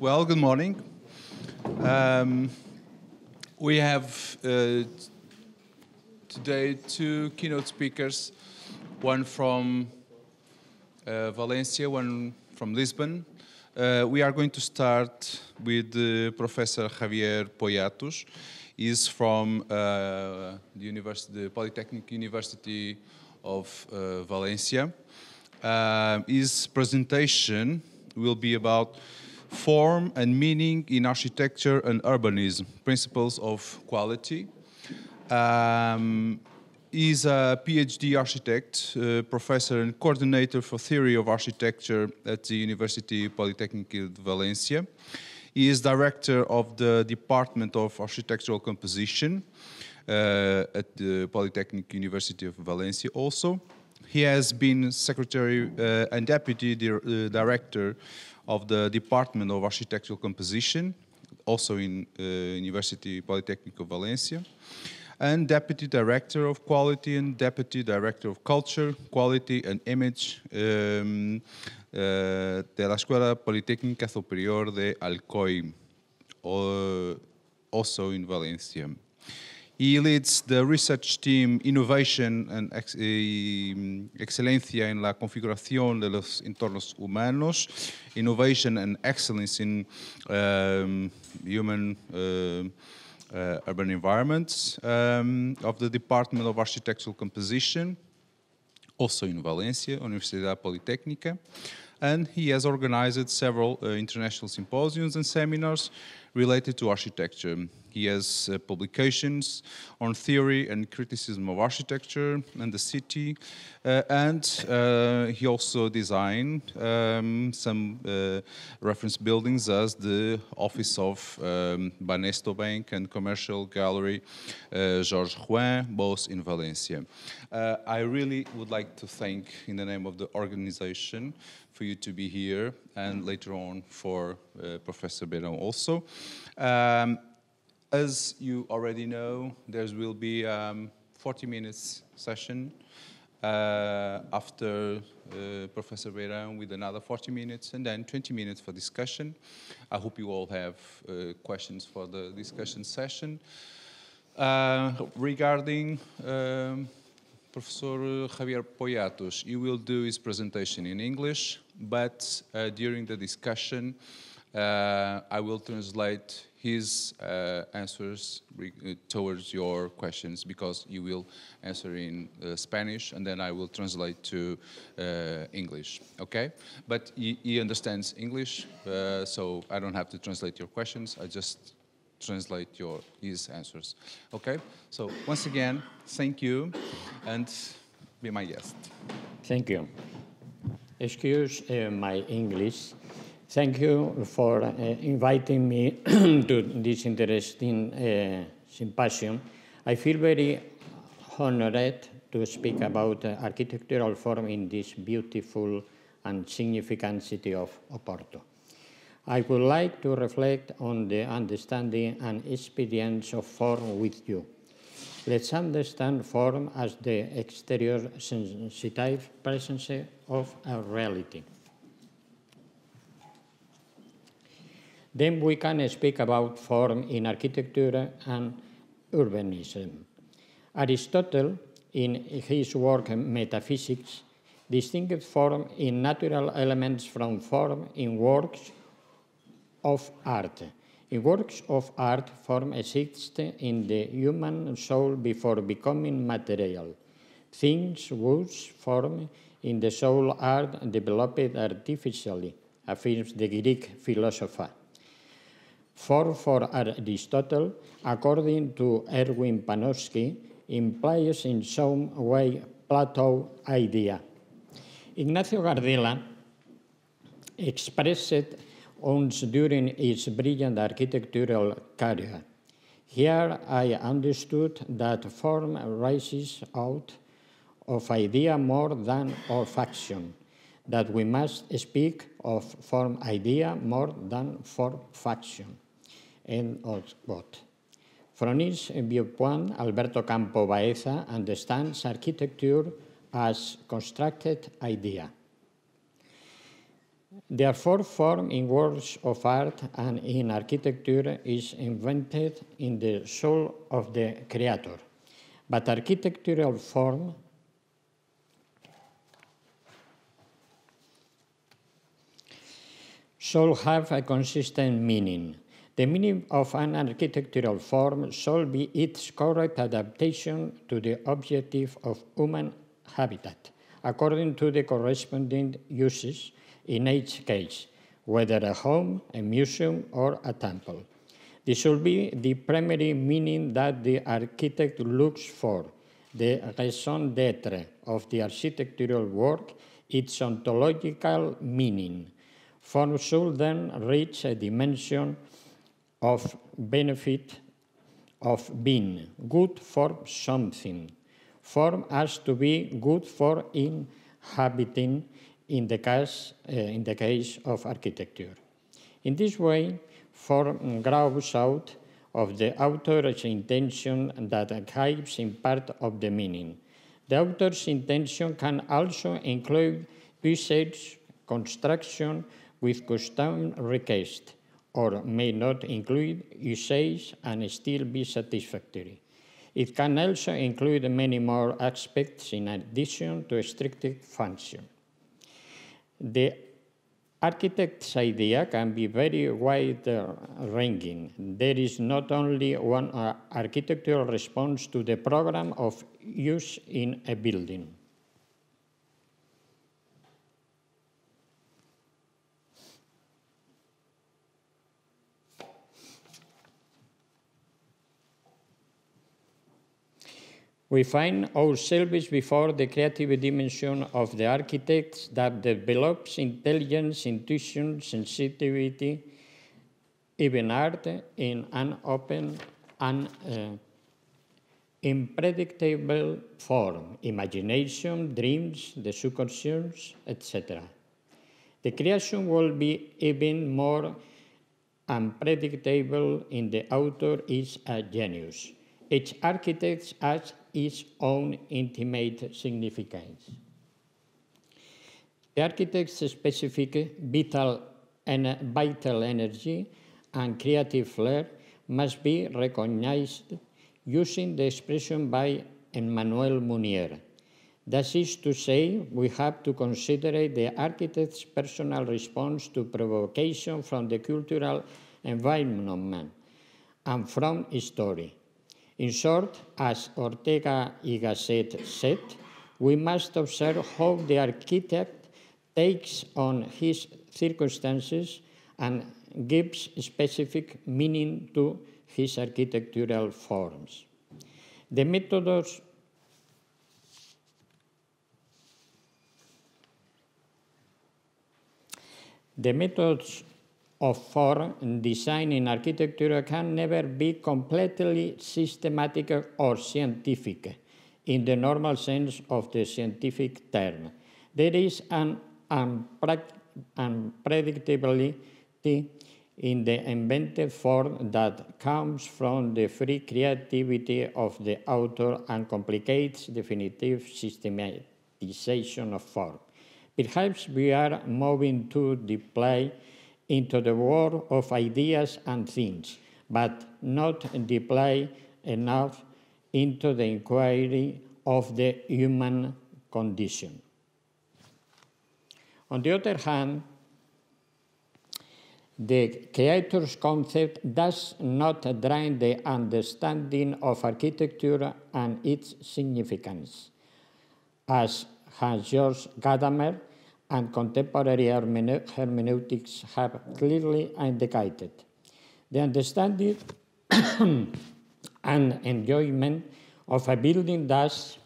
Well, good morning. Um, we have uh, today two keynote speakers, one from uh, Valencia, one from Lisbon. Uh, we are going to start with uh, Professor Javier Poyatos. He's from uh, the, university, the Polytechnic University of uh, Valencia. His presentation will be about form and meaning in architecture and urbanism, principles of quality. Um, he's a PhD architect, uh, professor and coordinator for theory of architecture at the University Polytechnic de Valencia. He is director of the Department of Architectural Composition uh, at the Polytechnic University of Valencia also. He has been secretary uh, and deputy di uh, director of the Department of Architectural Composition, also in uh, University Polytechnic of Valencia, and Deputy Director of Quality and Deputy Director of Culture, Quality and Image um, uh, de la Escuela Politécnica Superior de Alcoy, also in Valencia. He leads the research team Innovation and ex eh, Excelencia en la configuración de los entornos humanos, Innovation and Excellence in um, Human uh, uh, Urban Environments um, of the Department of Architectural Composition, also in Valencia, Universidad Politécnica. And he has organized several uh, international symposiums and seminars related to architecture. He has uh, publications on theory and criticism of architecture and the city, uh, and uh, he also designed um, some uh, reference buildings as the office of um, Banesto Bank and Commercial Gallery uh, Georges both in Valencia. Uh, I really would like to thank, in the name of the organization, for you to be here and later on for uh, Professor Beirão also. Um, as you already know, there will be um, 40 minutes session uh, after uh, Professor Beirão with another 40 minutes and then 20 minutes for discussion. I hope you all have uh, questions for the discussion session. Uh, regarding um, Professor Javier Poyatos, he will do his presentation in English, but uh, during the discussion, uh, I will translate his uh, answers uh, towards your questions because you will answer in uh, Spanish and then I will translate to English, okay? But he, he understands English, so I don't have to translate your questions. I just translate your his answers. Okay? So once again, thank you and be my guest. Thank you. Excuse uh, my English. Thank you for uh, inviting me to this interesting uh, symposium. I feel very honored to speak about uh, architectural form in this beautiful and significant city of Oporto. I would like to reflect on the understanding and experience of form with you. Let's understand form as the exterior sensitive presence of a reality. Then we can speak about form in architecture and urbanism. Aristotle, in his work Metaphysics, distinguished form in natural elements from form in works of art. In works of art, form exists in the human soul before becoming material. Things whose form in the soul are developed artificially, affirms the Greek philosopher. Form for Aristotle, according to Erwin Panofsky, implies in some way Plato idea. Ignacio Gardella expressed owns during his brilliant architectural career. Here I understood that form rises out of idea more than of action, that we must speak of form idea more than form faction. Of quote. From his viewpoint, Alberto Campo Baeza understands architecture as constructed idea. Therefore, form in works of art and in architecture is invented in the soul of the creator. But architectural form should have a consistent meaning. The meaning of an architectural form shall be its correct adaptation to the objective of human habitat, according to the corresponding uses in each case, whether a home, a museum, or a temple. This should be the primary meaning that the architect looks for, the raison d'etre of the architectural work, its ontological meaning, Form should then reach a dimension of benefit of being good for something. Form has to be good for inhabiting in the case, uh, in the case of architecture. In this way, form grows out of the author's intention that hides in part of the meaning. The author's intention can also include usage, construction, with custom request or may not include usage and still be satisfactory. It can also include many more aspects in addition to a strict function. The architect's idea can be very wide-ranging. There is not only one architectural response to the program of use in a building. We find ourselves before the creative dimension of the architects that develops intelligence, intuition, sensitivity, even art in an open and uh, unpredictable form, imagination, dreams, the subconscious, etc. The creation will be even more unpredictable in the author is a genius. Each architect has its own intimate significance. The architect's specific vital, and vital energy and creative flair must be recognized using the expression by Emmanuel Mounier. That is to say, we have to consider the architect's personal response to provocation from the cultural environment and from history. In short, as Ortega y Gasset said, we must observe how the architect takes on his circumstances and gives specific meaning to his architectural forms. The methods the methods of form design in architecture can never be completely systematic or scientific in the normal sense of the scientific term. There is an unpredictability in the invented form that comes from the free creativity of the author and complicates definitive systematization of form. Perhaps we are moving to the play into the world of ideas and things, but not deploy enough into the inquiry of the human condition. On the other hand, the creator's concept does not drain the understanding of architecture and its significance. As Hans-Georg Gadamer and contemporary hermeneutics have clearly indicated. The understanding and enjoyment of a building thus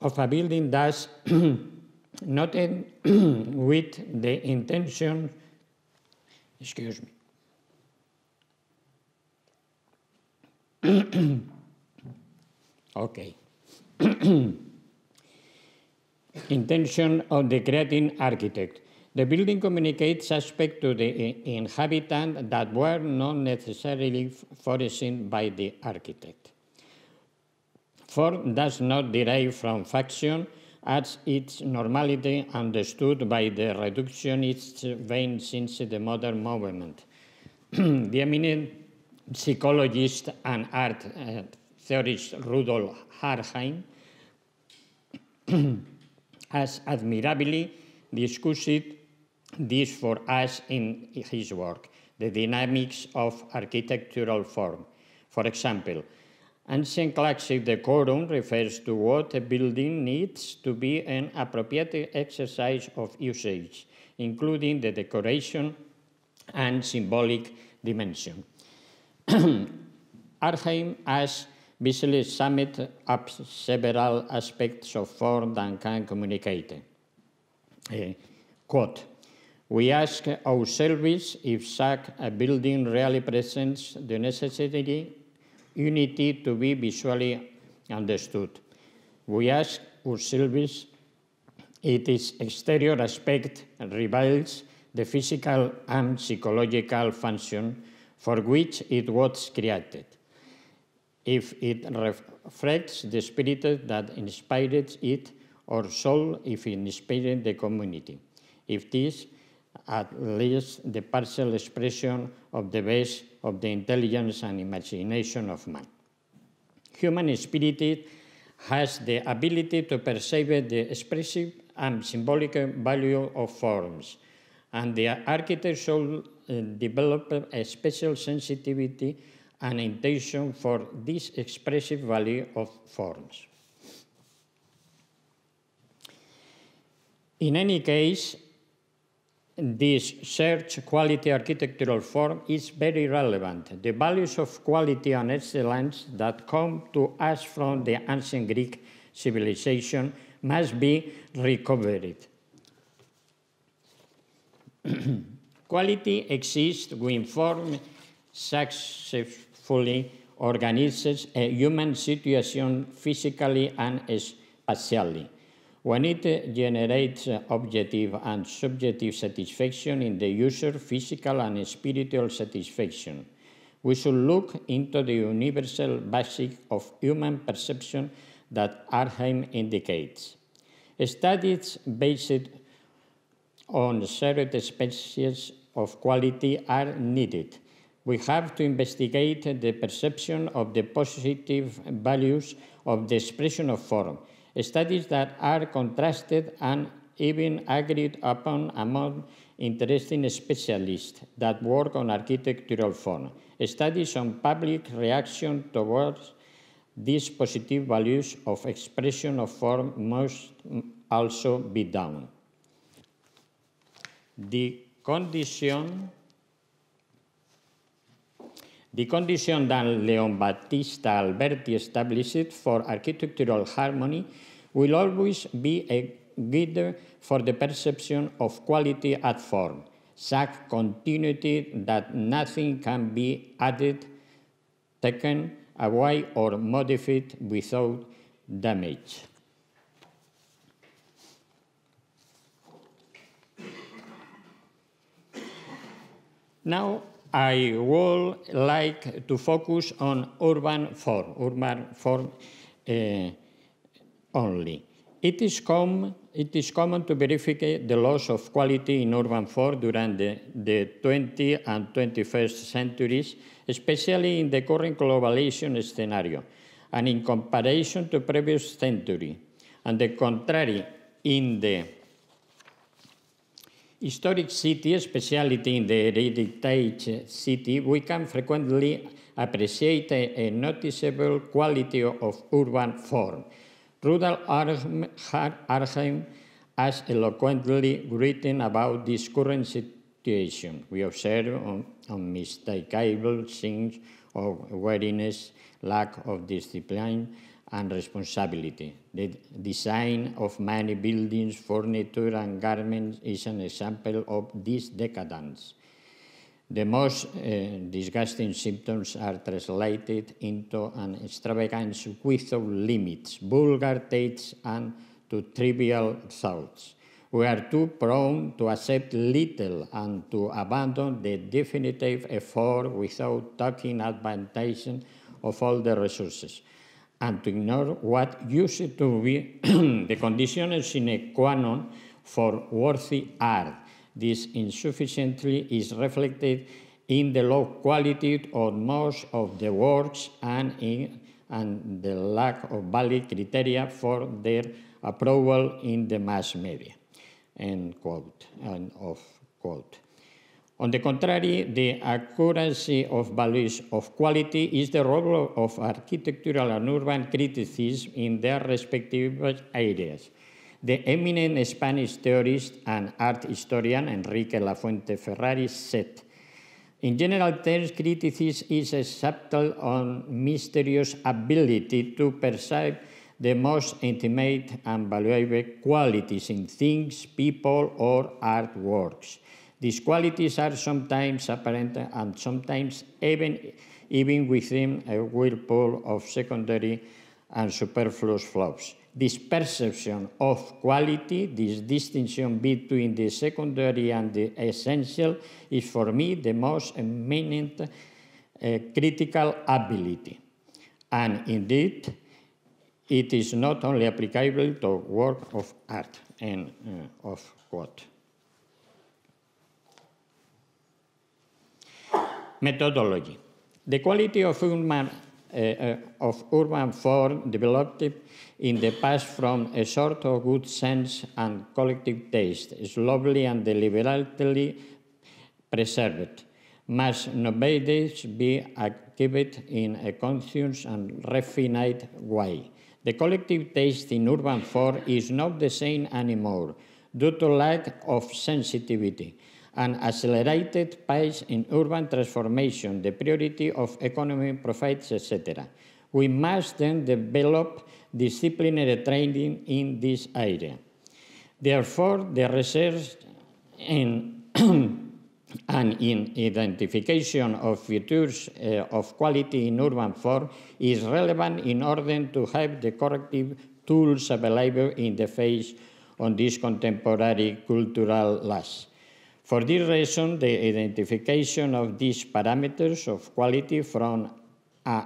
of a building thus not with the intention excuse me Okay. Intention of the creating architect. The building communicates aspects to the inhabitant that were not necessarily foreseen by the architect. Form does not derive from faction, as its normality understood by the reductionist vein since the modern movement. the eminent psychologist and art uh, theorist Rudolf Arnheim has admirably discussed this for us in his work, The Dynamics of Architectural Form. For example, ancient classic decorum refers to what a building needs to be an appropriate exercise of usage, including the decoration and symbolic dimension. Arnheim has visually summed up several aspects of form that can communicate. Uh, quote, we ask ourselves if such a building really presents the necessary unity to be visually understood. We ask ourselves if its exterior aspect reveals the physical and psychological function for which it was created if it reflects the spirit that inspired it, or soul if it inspired the community. If this, at least the partial expression of the best of the intelligence and imagination of man. Human spirit has the ability to perceive the expressive and symbolic value of forms, and the architect should uh, develop a special sensitivity and intention for this expressive value of forms. In any case, this search quality architectural form is very relevant. The values of quality and excellence that come to us from the ancient Greek civilization must be recovered. quality exists when form success, fully organizes a human situation physically and spatially. When it generates objective and subjective satisfaction in the user, physical and spiritual satisfaction, we should look into the universal basic of human perception that Arnheim indicates. Studies based on certain species of quality are needed we have to investigate the perception of the positive values of the expression of form, studies that are contrasted and even agreed upon among interesting specialists that work on architectural form. Studies on public reaction towards these positive values of expression of form must also be done. The condition the condition that Leon Battista Alberti established for architectural harmony will always be a guide for the perception of quality at form, such continuity that nothing can be added, taken away, or modified without damage. Now, I would like to focus on urban form, urban form uh, only. It is, com it is common to verify the loss of quality in urban form during the, the 20th and 21st centuries, especially in the current globalization scenario, and in comparison to previous century. And the contrary, in the historic city, especially in the heritage city, we can frequently appreciate a, noticeable quality of urban form. Rudolf Arnheim has eloquently written about this current situation. We observe unmistakable signs of weariness, lack of discipline, and responsibility. The design of many buildings, furniture, and garments is an example of this decadence. The most uh, disgusting symptoms are translated into an extravagance without limits, vulgar tastes, and to trivial thoughts. We are too prone to accept little and to abandon the definitive effort without taking advantage of all the resources and to ignore what used to be the condition sine qua non for worthy art. This insufficiently is reflected in the low quality of most of the works and in and the lack of valid criteria for their approval in the mass media. End quote. End of quote. On the contrary, the accuracy of values of quality is the role of architectural and urban criticism in their respective areas. The eminent Spanish theorist and art historian Enrique Lafuente Ferrari said, in general terms, criticism is a subtle and mysterious ability to perceive the most intimate and valuable qualities in things, people, or artworks. These qualities are sometimes apparent and sometimes even, even within a whirlpool of secondary and superfluous flaws. This perception of quality, this distinction between the secondary and the essential, is for me the most eminent uh, critical ability. And indeed, it is not only applicable to work of art and uh, of quote. Methodology. The quality of urban, uh, of urban form developed in the past from a sort of good sense and collective taste, slowly and deliberately preserved, must nowadays be achieved in a conscious and refined way. The collective taste in urban form is not the same anymore due to lack of sensitivity an accelerated pace in urban transformation, the priority of economy profits, etc. We must then develop disciplinary training in this area. Therefore, the research in and in identification of features uh, of quality in urban form is relevant in order to have the corrective tools available in the face of this contemporary cultural loss. For this reason, the identification of these parameters of quality from a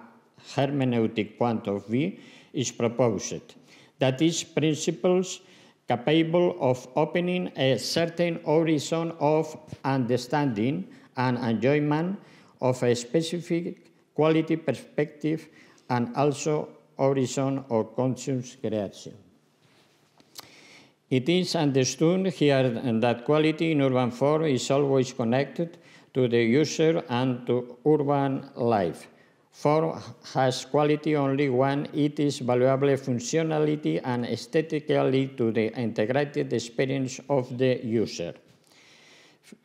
hermeneutic point of view is proposed. That is, principles capable of opening a certain horizon of understanding and enjoyment of a specific quality perspective and also horizon of conscious creation. It is understood here that quality in urban form is always connected to the user and to urban life. Form has quality only when it is valuable functionality and aesthetically to the integrated experience of the user.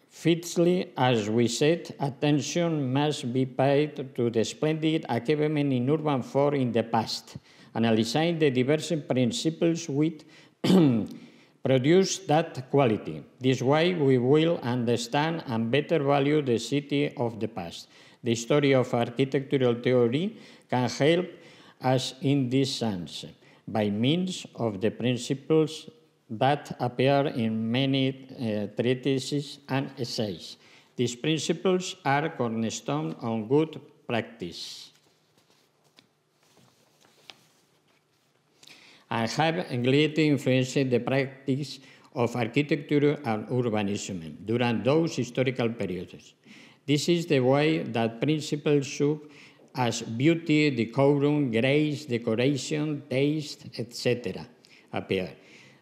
Fitly, as we said, attention must be paid to the splendid achievement in urban form in the past, analyzing the diverse principles which produce that quality. This way, we will understand and better value the city of the past. The story of architectural theory can help us in this sense by means of the principles that appear in many uh, treatises and essays. These principles are cornerstone on good practice. And have greatly influenced the practice of architecture and urbanism during those historical periods. This is the way that principles should as beauty, decorum, grace, decoration, taste, etc. appear.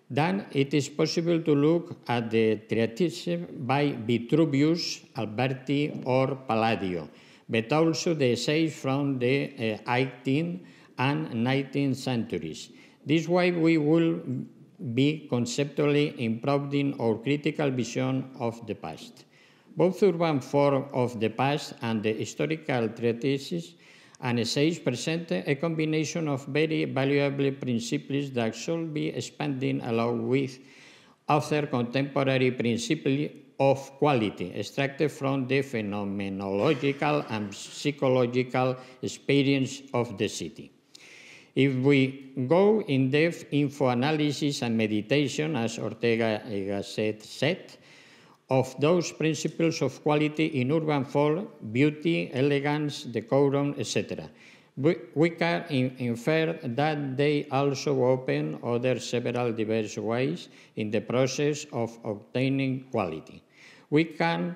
Then it is possible to look at the treatise by Vitruvius, Alberti, or Palladio, but also the essays from the uh, 18th and 19th centuries this way, we will be conceptually improving our critical vision of the past. Both urban form of the past and the historical treatises and essays present a combination of very valuable principles that should be expanded along with other contemporary principles of quality extracted from the phenomenological and psychological experience of the city. If we go in depth info analysis and meditation, as Ortega Gasset said, of those principles of quality in urban form, beauty, elegance, decorum, etc., We, we can infer that they also open other several diverse ways in the process of obtaining quality. We can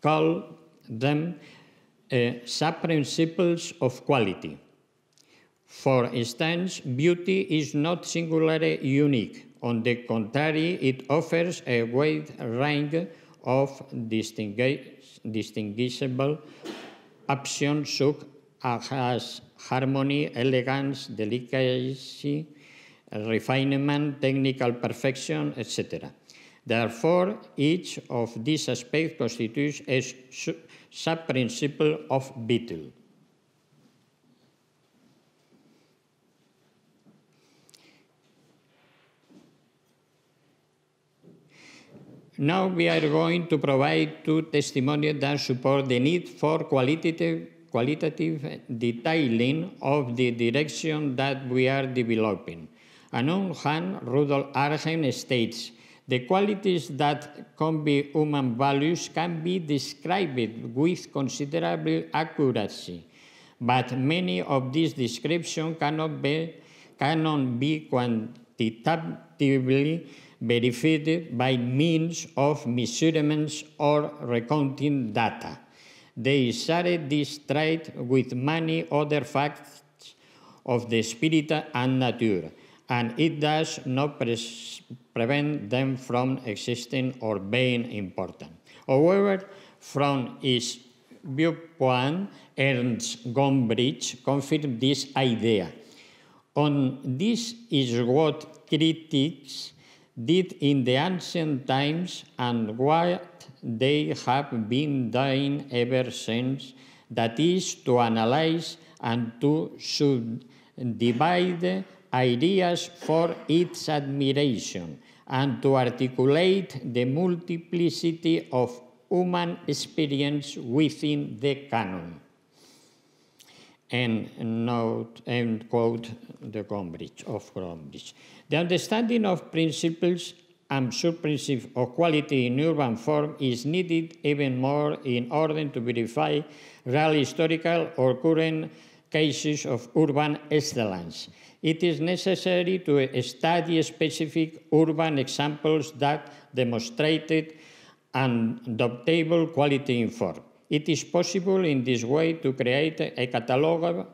call them uh, sub-principles of quality. For instance, beauty is not singularly unique. On the contrary, it offers a wide range of distinguish, distinguishable options such as harmony, elegance, delicacy, refinement, technical perfection, etc. Therefore, each of these aspects constitutes a sub-principle of Beetle. Now we are going to provide two testimonies that support the need for qualitative, qualitative detailing of the direction that we are developing. And On hand, Rudolf Arnheim states, the qualities that can be human values can be described with considerable accuracy, but many of these descriptions cannot be, cannot be quantitatively verified by means of measurements or recounting data. They share this trait with many other facts of the spirit and nature, and it does not pre prevent them from existing or being important. However, from his viewpoint, Ernst Gombrich confirmed this idea. On this is what critics did in the ancient times and what they have been doing ever since, that is, to analyze and to subdivide ideas for its admiration and to articulate the multiplicity of human experience within the canon. And note and quote the Gombrich of Gombrich. The understanding of principles and sub-principles of quality in urban form is needed even more in order to verify real historical or current cases of urban excellence. It is necessary to study specific urban examples that demonstrated undoubtable quality in form. It is possible in this way to create a catalogue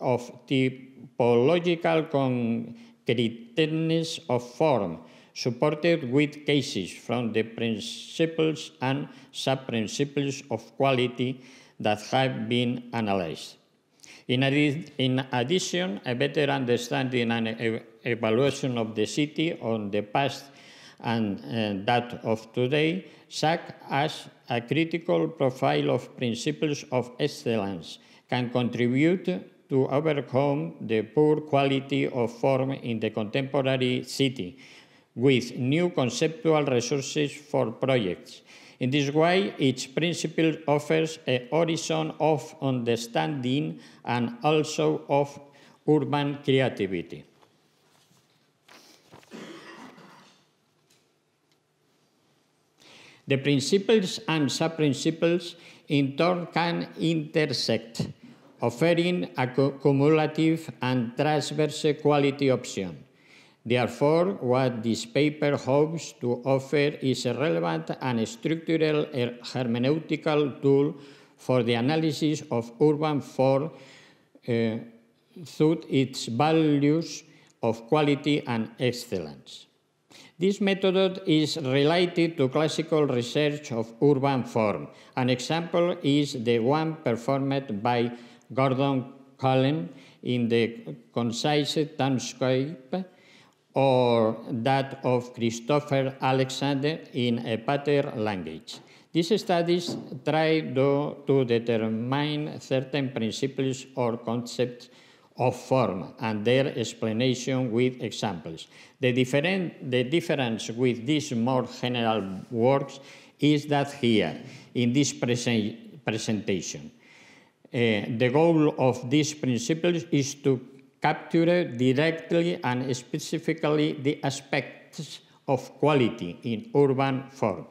of typological concreteness of form, supported with cases from the principles and sub-principles of quality that have been analyzed. In, addition, a better understanding and evaluation of the city on the past and uh, that of today serve as a critical profile of principles of excellence, can contribute to overcome the poor quality of form in the contemporary city with new conceptual resources for projects. In this way, each principle offers a horizon of understanding and also of urban creativity. The principles and sub-principles in turn can intersect, offering a cumulative and transverse quality option. Therefore, what this paper hopes to offer is a relevant and structural hermeneutical tool for the analysis of urban form uh, through its values of quality and excellence. This method is related to classical research of urban form. An example is the one performed by Gordon Cullen in the concise landscape or that of Christopher Alexander in a pattern language. These studies try to determine certain principles or concepts of form and their explanation with examples. The, different, the difference with these more general works is that here, in this present, presentation, uh, the goal of these principles is to capture directly and specifically the aspects of quality in urban form.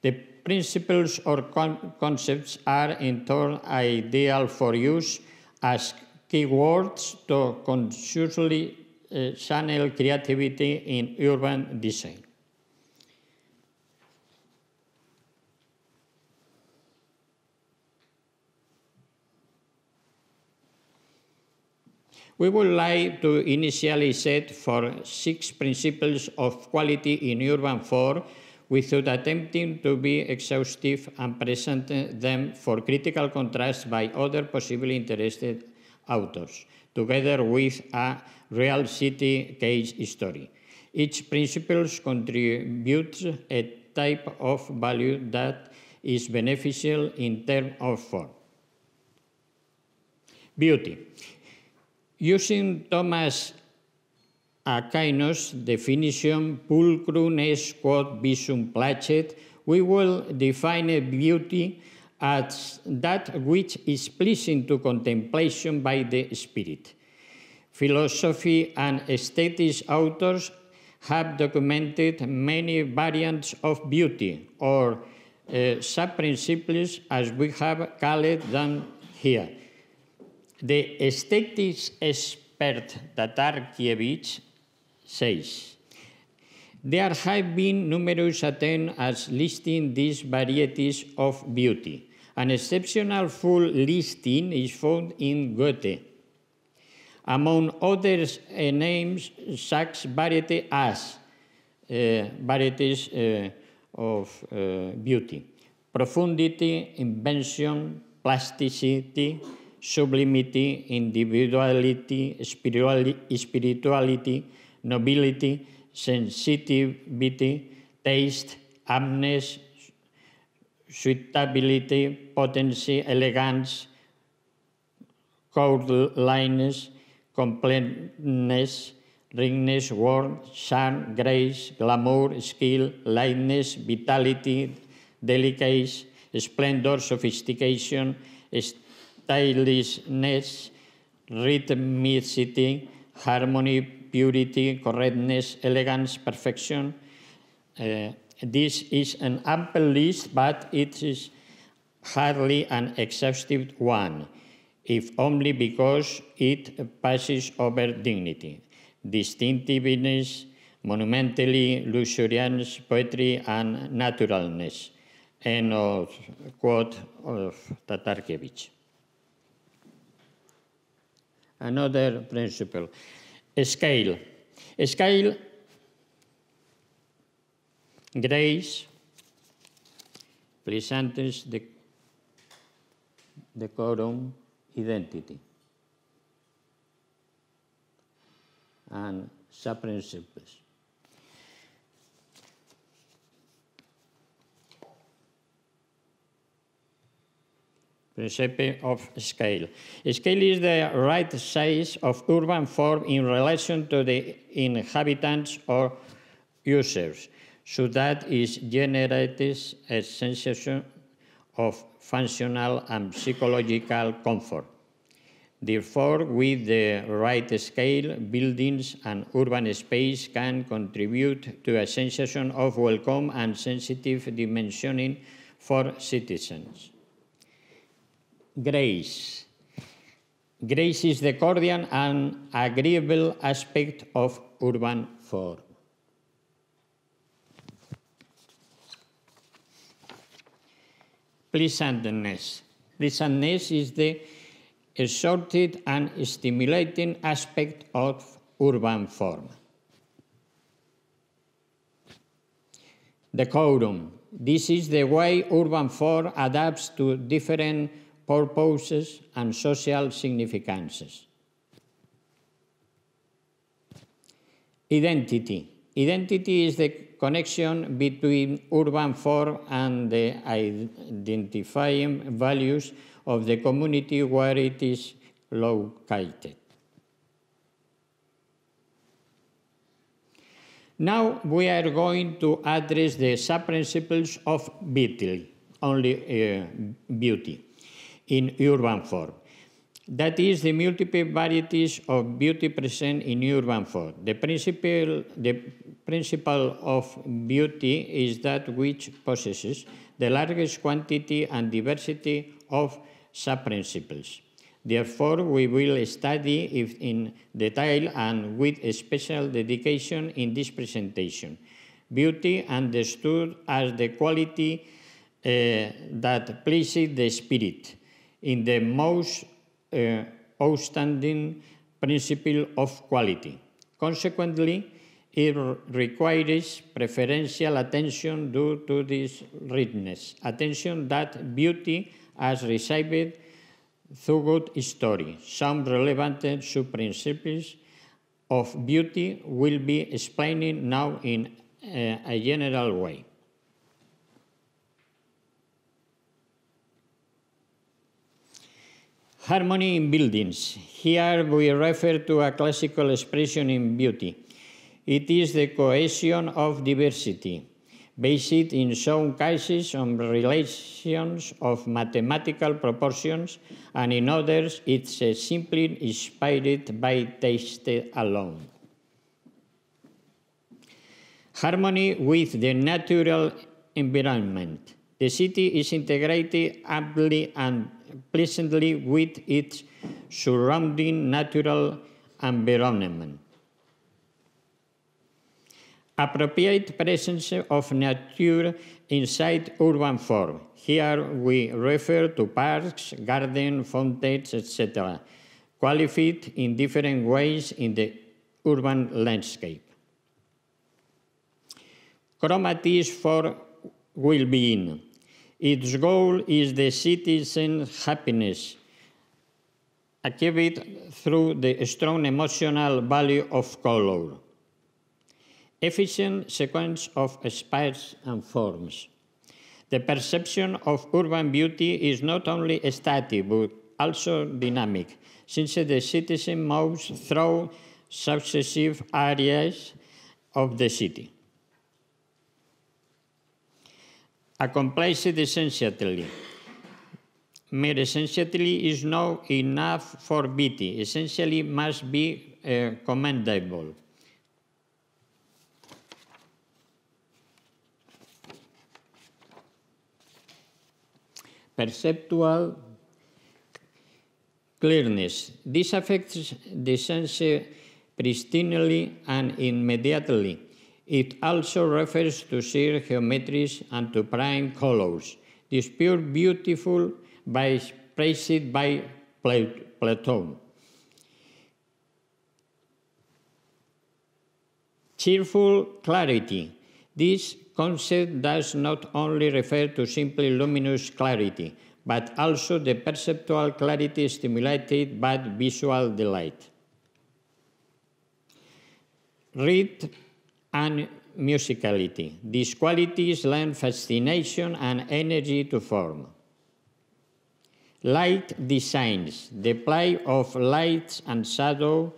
The principles or con concepts are in turn ideal for use as keywords to consciously uh, channel creativity in urban design. We would like to initially set for six principles of quality in urban form without attempting to be exhaustive and present them for critical contrast by other possibly interested authors, together with a real city case story. Each principle contributes a type of value that is beneficial in terms of form. Beauty. Using Thomas Aquinas definition pulchrum quod visum placet, we will define beauty as that which is pleasing to contemplation by the Spirit. Philosophy and aesthetics authors have documented many variants of beauty, or uh, subprinciples as we have called them here. The aesthetics expert Tatarkiewicz 6. There have been numerous attempts at listing these varieties of beauty. An exceptional full listing is found in Goethe. Among other uh, names, such variety as uh, varieties uh, of uh, beauty, profundity, invention, plasticity, sublimity, individuality, spirituality nobility, sensitivity, taste, aptness, suitability, potency, elegance, courtliness, completeness, ringness, warmth, charm, grace, glamour, skill, lightness, vitality, delicacy, splendor, sophistication, stylishness, rhythmicity, harmony, purity, correctness, elegance, perfection. Uh, this is an ample list, but it is hardly an exhaustive one, if only because it passes over dignity, distinctiveness, monumentally luxuriance, poetry, and naturalness. End of quote of Tatarkiewicz. Another principle, scale. Scale Grace presents the decorum identity and sub-principles. Principle of scale. Scale is the right size of urban form in relation to the inhabitants or users so that is generates a sensation of functional and psychological comfort. Therefore, with the right scale, buildings and urban space can contribute to a sensation of welcome and sensitive dimensioning for citizens. Grace. Grace is the cordial and agreeable aspect of urban form. pleasantness. Pleasantness is the exalted and stimulating aspect of urban form. Decorum. This is the way urban form adapts to different purposes and social significances. Identity. Identity is the connection between urban form and the identifying values of the community where it is located. Now we are going to address the sub-principles of beauty, only uh, beauty, in urban form. That is the multiple varieties of beauty present in urban form. The principle, the principle of beauty is that which possesses the largest quantity and diversity of sub-principles. Therefore, we will study it in detail and with special dedication in this presentation. Beauty understood as the quality uh, that pleases the spirit in the most uh, outstanding principle of quality. Consequently, it requires preferential attention due to this richness, attention that beauty has received through good story. Some relevant sub-principles of beauty will be explained now in a, a general way. Harmony in buildings. Here we refer to a classical expression in beauty. It is the cohesion of diversity, based in some cases on relations of mathematical proportions, and in others it's simply inspired by taste alone. Harmony with the natural environment. The city is integrated aptly and pleasantly with its surrounding natural environment. Appropriate presence of nature inside urban form. Here we refer to parks, gardens, fountains, etc., qualified in different ways in the urban landscape. Chromatics for well-being. Its goal is the citizen's happiness, achieved through the strong emotional value of color. Efficient sequence of spires and forms. The perception of urban beauty is not only static but also dynamic, since the citizen moves through successive areas of the city. Accomplished essentially. Mere essentially is not enough for beauty. Essentially must be uh, commendable. Perceptual clearness. This affects the sense pristinely and immediately it also refers to sheer geometries and to prime colors. This pure beautiful by praised by Plato. Cheerful clarity. This concept does not only refer to simply luminous clarity, but also the perceptual clarity stimulated by visual delight. Read and musicality. These qualities lend fascination and energy to form. Light designs, the play of light and shadow,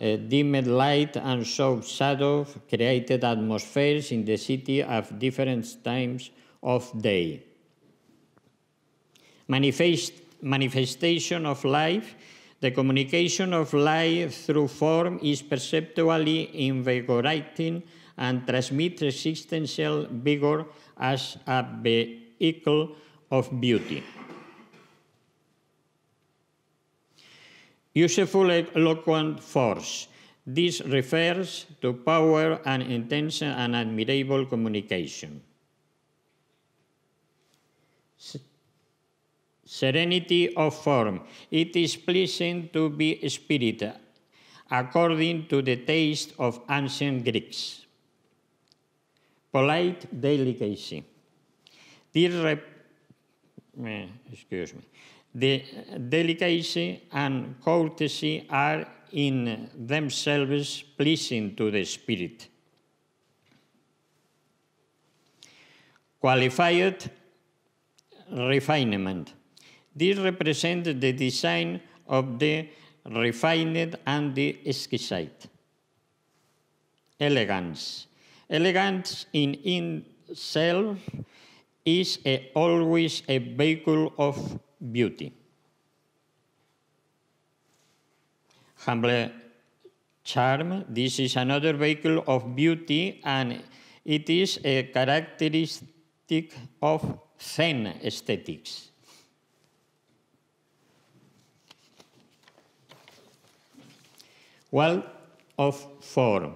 uh, dimmed light and soft shadow created atmospheres in the city at different times of day. Manifest, manifestation of life the communication of light through form is perceptually invigorating and transmits existential vigor as a vehicle of beauty. Useful eloquent force. This refers to power and intense and admirable communication. Serenity of form. It is pleasing to be spirit, according to the taste of ancient Greeks. Polite delicacy. The, excuse me. The delicacy and courtesy are in themselves pleasing to the spirit. Qualified refinement. This represents the design of the refined and the exquisite. Elegance. Elegance in itself is a, always a vehicle of beauty. Humble charm, this is another vehicle of beauty and it is a characteristic of Zen aesthetics. Well, of four.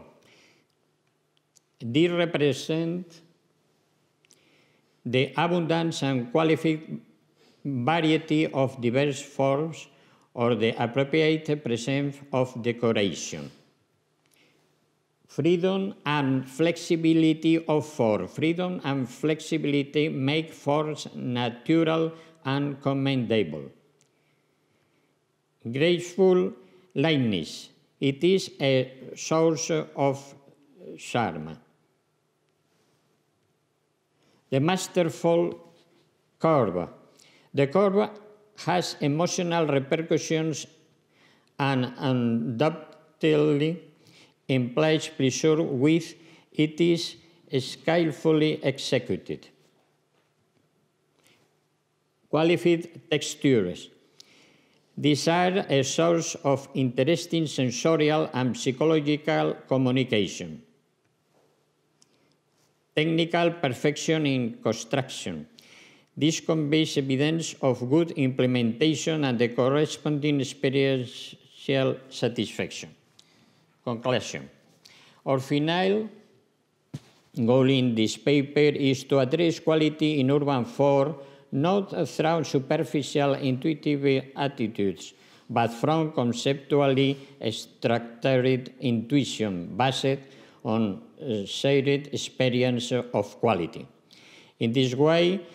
These represent the abundance and qualified variety of diverse forms or the appropriate presence of decoration. Freedom and flexibility of form. Freedom and flexibility make forms natural and commendable. Graceful lightness. It is a source of uh, charm. The masterful curve. The curve has emotional repercussions and undoubtedly implies pleasure with it is skillfully executed. Qualified textures. These are a source of interesting sensorial and psychological communication. Technical perfection in construction. This conveys evidence of good implementation and the corresponding experiential satisfaction. Conclusion. Our final goal in this paper is to address quality in urban form not through superficial intuitive attitudes, but from conceptually structured intuition based on uh, shared experience of quality. In this way,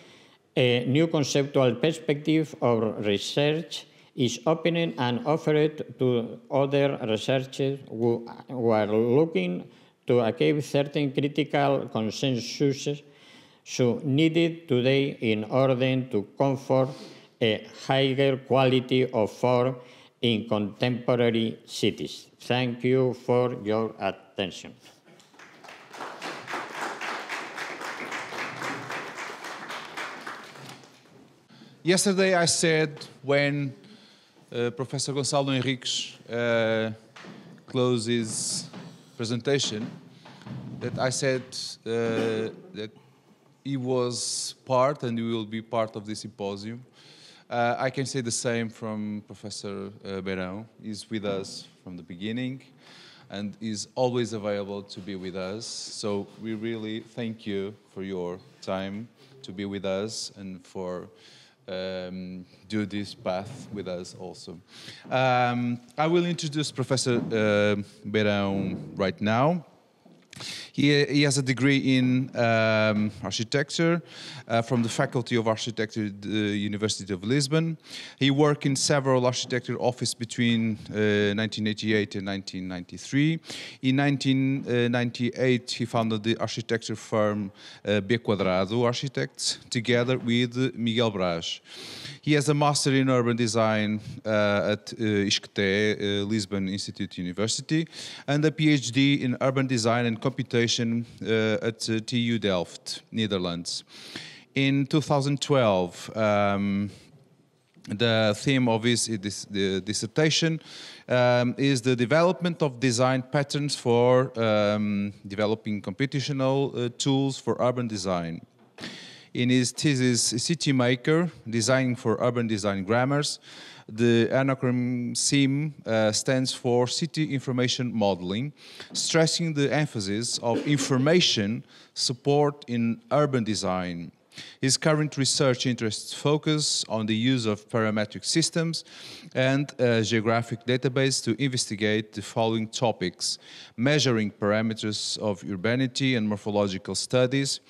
a new conceptual perspective of research is opening and offered to other researchers who, who are looking to achieve certain critical consensus so needed today in order to confer a higher quality of form in contemporary cities. Thank you for your attention. Yesterday I said when uh, Professor Gonçalo Henriques uh, closed his presentation that I said uh, that he was part and he will be part of the symposium. Uh, I can say the same from Professor uh. He's with us from the beginning and is always available to be with us. So we really thank you for your time to be with us and for um, do this path with us also. Um, I will introduce Professor uh, right now. He, he has a degree in um, architecture uh, from the Faculty of Architecture at the University of Lisbon. He worked in several architecture offices between uh, 1988 and 1993. In 1998, he founded the architecture firm uh, B Quadrado Architects together with Miguel Braz. He has a master in urban design uh, at uh, uh, Lisbon Institute University, and a PhD in urban design and computation uh, at uh, TU Delft, Netherlands. In 2012, um, the theme of his dissertation um, is the development of design patterns for um, developing computational uh, tools for urban design. In his thesis, City Maker, Designing for Urban Design Grammars, the acronym CIM uh, stands for City Information Modeling, stressing the emphasis of information support in urban design. His current research interests focus on the use of parametric systems and a geographic database to investigate the following topics. Measuring parameters of urbanity and morphological studies,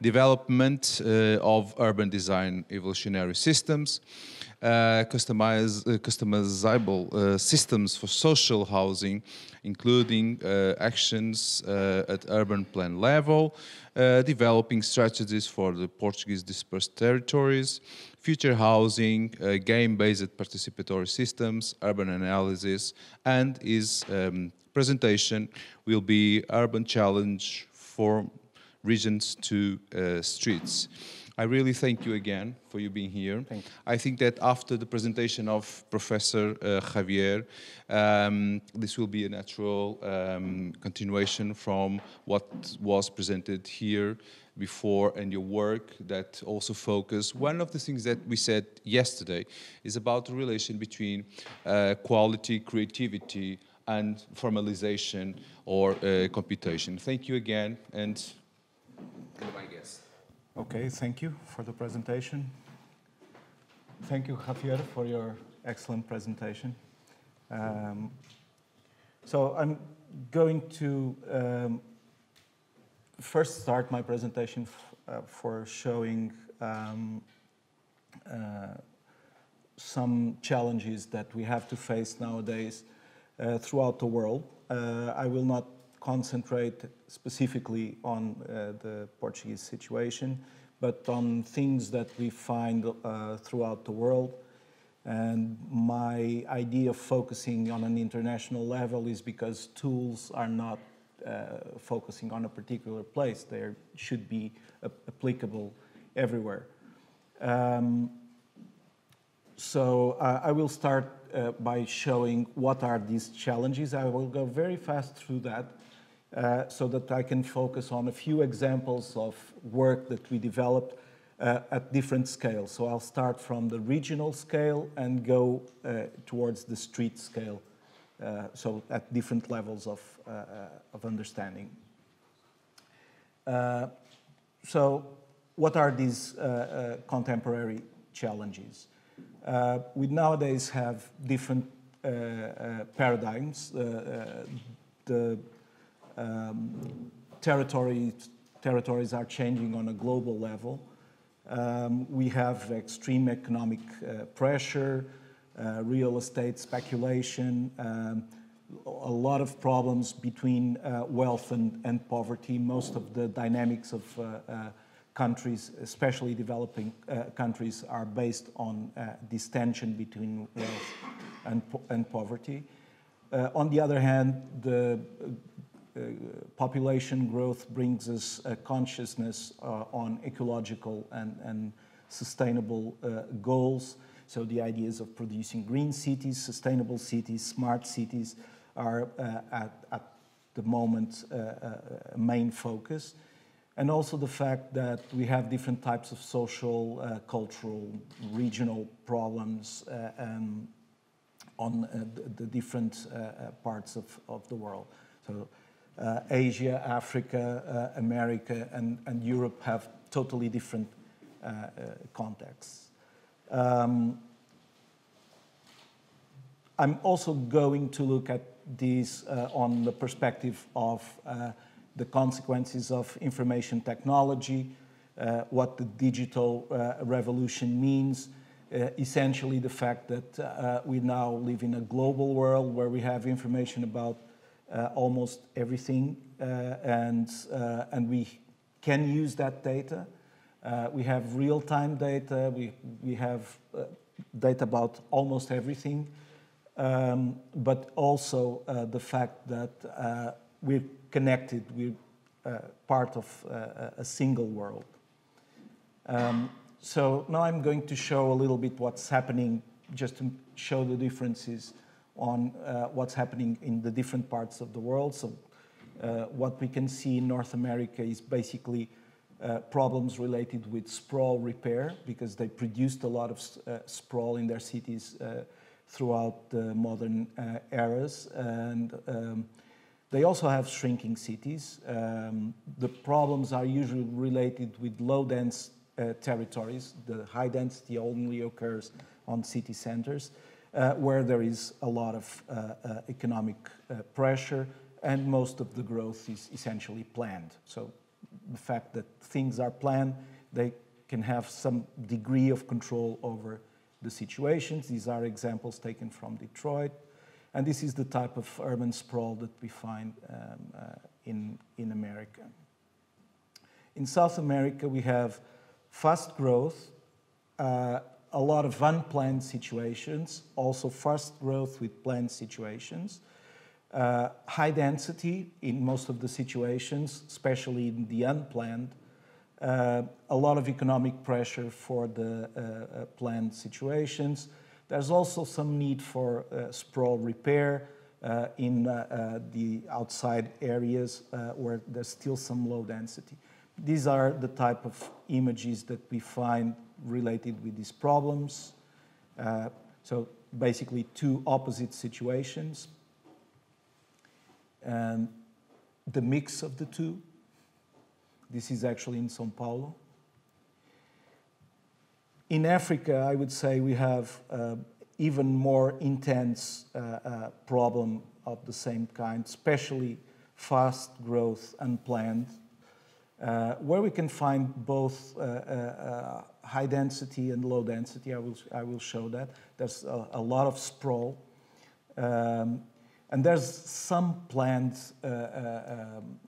development uh, of urban design evolutionary systems, uh, customize, uh, customizable uh, systems for social housing, including uh, actions uh, at urban plan level, uh, developing strategies for the Portuguese dispersed territories, future housing, game-based participatory systems, urban analysis, and his um, presentation will be Urban Challenge for Regions to Streets. I really thank you again for you being here. I think that after the presentation of Professor uh, Javier, um, this will be a natural um, continuation from what was presented here before and your work that also focus. One of the things that we said yesterday is about the relation between uh, quality, creativity, and formalization or uh, computation. Thank you again, and my guest. Okay, thank you for the presentation. Thank you, Javier, for your excellent presentation. Um, so I'm going to um, first start my presentation uh, for showing um, uh, some challenges that we have to face nowadays uh, throughout the world. Uh, I will not concentrate specifically on uh, the Portuguese situation, but on things that we find uh, throughout the world. And my idea of focusing on an international level is because tools are not uh, focusing on a particular place. They should be applicable everywhere. Um, so uh, I will start uh, by showing what are these challenges. I will go very fast through that uh, so that I can focus on a few examples of work that we developed uh, at different scales. So I'll start from the regional scale and go uh, towards the street scale, uh, so at different levels of, of understanding. so what are these contemporary challenges? Uh, we nowadays have different uh, uh, paradigms. the um, territories, territories are changing on a global level. Um, we have extreme economic uh, pressure, uh, real estate speculation, um, a lot of problems between uh, wealth and, and poverty. Most of the dynamics of countries, especially developing uh, countries, are based on uh, this tension between wealth and, po and poverty. Uh, on the other hand, the uh, population growth brings us a consciousness uh, on ecological and, and sustainable uh, goals. So the ideas of producing green cities, sustainable cities, smart cities are at, at, the moment a main focus and also the fact that we have different types of social, uh, cultural, regional problems uh, um, on uh, the, the, different uh, uh, parts of, of the world. So uh, Asia, Africa, America, and, and Europe have totally different contexts. Um, I'm also going to look at these on the perspective of the consequences of information technology, uh, what the digital uh, revolution means, uh, essentially the fact that uh, we now live in a global world where we have information about uh, almost everything uh, and, and we can use that data. we have real-time data, we, we have data about almost everything, um, but also the fact that we're connected. We're uh, part of uh, a single world. Um, so now I'm going to show a little bit what's happening, just to show the differences on uh, what's happening in the different parts of the world. So uh, what we can see in North America is basically uh, problems related with sprawl repair because they produced a lot of uh, sprawl in their cities throughout the modern eras. And um, they also have shrinking cities. Um, the problems are usually related with low dense uh, territories. The high density only occurs on city centers, uh, where there is a lot of uh, uh economic uh, pressure, and most of the growth is essentially planned. So, the fact that things are planned, they can have some degree of control over the situations. These are examples taken from Detroit, and this is the type of urban sprawl that we find um, uh, in, in America. In South America, we have fast growth, uh, a lot of unplanned situations, also fast growth with planned situations, uh, high density in most of the situations, especially in the unplanned, uh, a lot of economic pressure for the uh, uh, planned situations, there's also some need for uh, sprawl repair uh, in uh, the outside areas where there's still some low density. These are the type of images that we find related with these problems. so basically two opposite situations. and the mix of the two. This is actually in Sao Paulo. In Africa, I would say we have uh, even more intense uh, uh, problem of the same kind, especially fast growth unplanned, uh, where we can find both uh, uh, high density and low density. I will, I will show that. There's a, a lot of sprawl. Um, and there's some planned uh, um,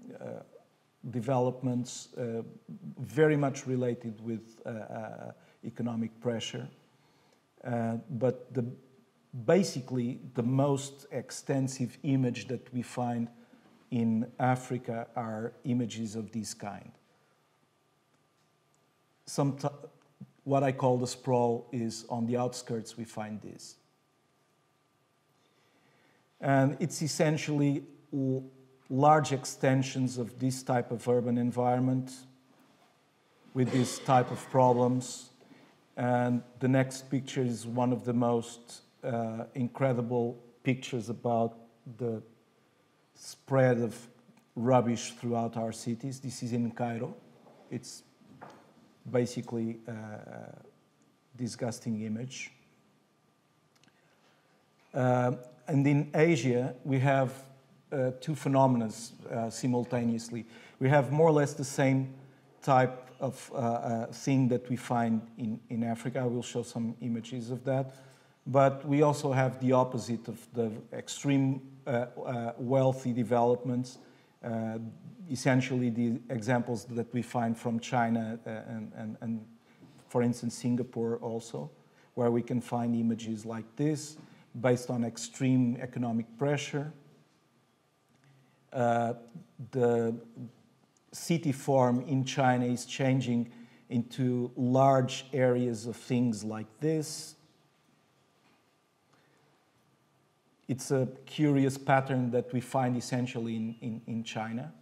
developments very much related with economic pressure. Uh, but the, basically, the most extensive image that we find in Africa are images of this kind. Some what I call the sprawl is on the outskirts, we find this. And it's essentially large extensions of this type of urban environment with this type of problems and the next picture is one of the most uh, incredible pictures about the spread of rubbish throughout our cities. This is in Cairo. It's basically a disgusting image. Uh, and in Asia, we have uh, two phenomena uh, simultaneously. We have more or less the same type of uh, uh, thing that we find in, in Africa. I will show some images of that. But we also have the opposite of the extreme uh, uh wealthy developments, uh, essentially the examples that we find from China uh, and, and, and, for instance, Singapore also, where we can find images like this based on extreme economic pressure. the city form in China is changing into large areas of things like this. It's a curious pattern that we find essentially in, in, in China.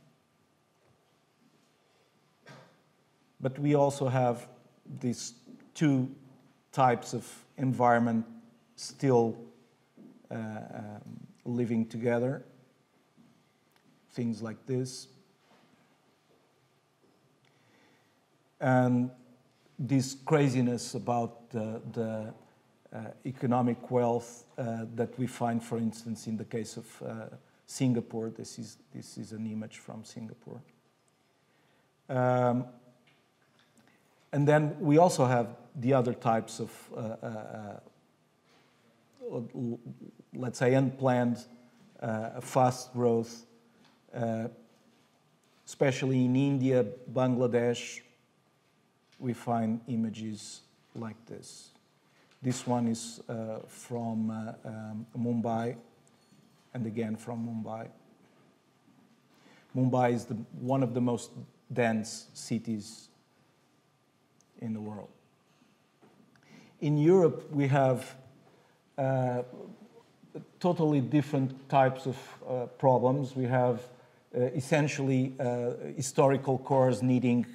But we also have these two types of environment still uh, um, living together. Things like this. And this craziness about the, the uh, economic wealth uh, that we find, for instance, in the case of uh, Singapore. This is, this is an image from Singapore. Um, and then we also have the other types of, uh, uh, uh, let's say, unplanned, fast growth, especially in India, Bangladesh, we find images like this. This one is uh, from uh, um, Mumbai, and again from Mumbai. Mumbai is the, one of the most dense cities in the world. In Europe, we have uh, totally different types of uh, problems. We have uh, essentially uh, historical cores needing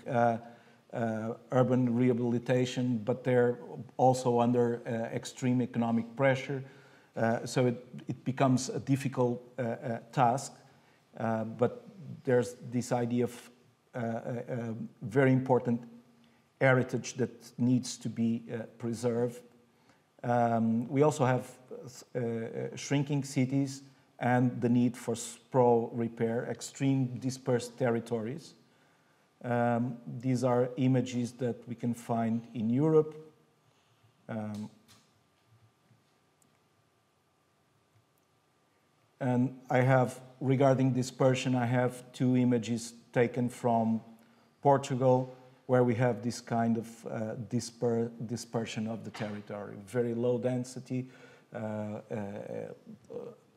uh, urban rehabilitation, but they're also under uh, extreme economic pressure. Uh, so it, it becomes a difficult uh, task. But there's this idea of a very important heritage that needs to be preserved. Um, we also have shrinking cities and the need for sprawl repair, extreme dispersed territories. Um, these are images that we can find in Europe. Um, and I have, regarding dispersion, I have two images taken from Portugal where we have this kind of uh, disper dispersion of the territory. Very low density, uh, uh,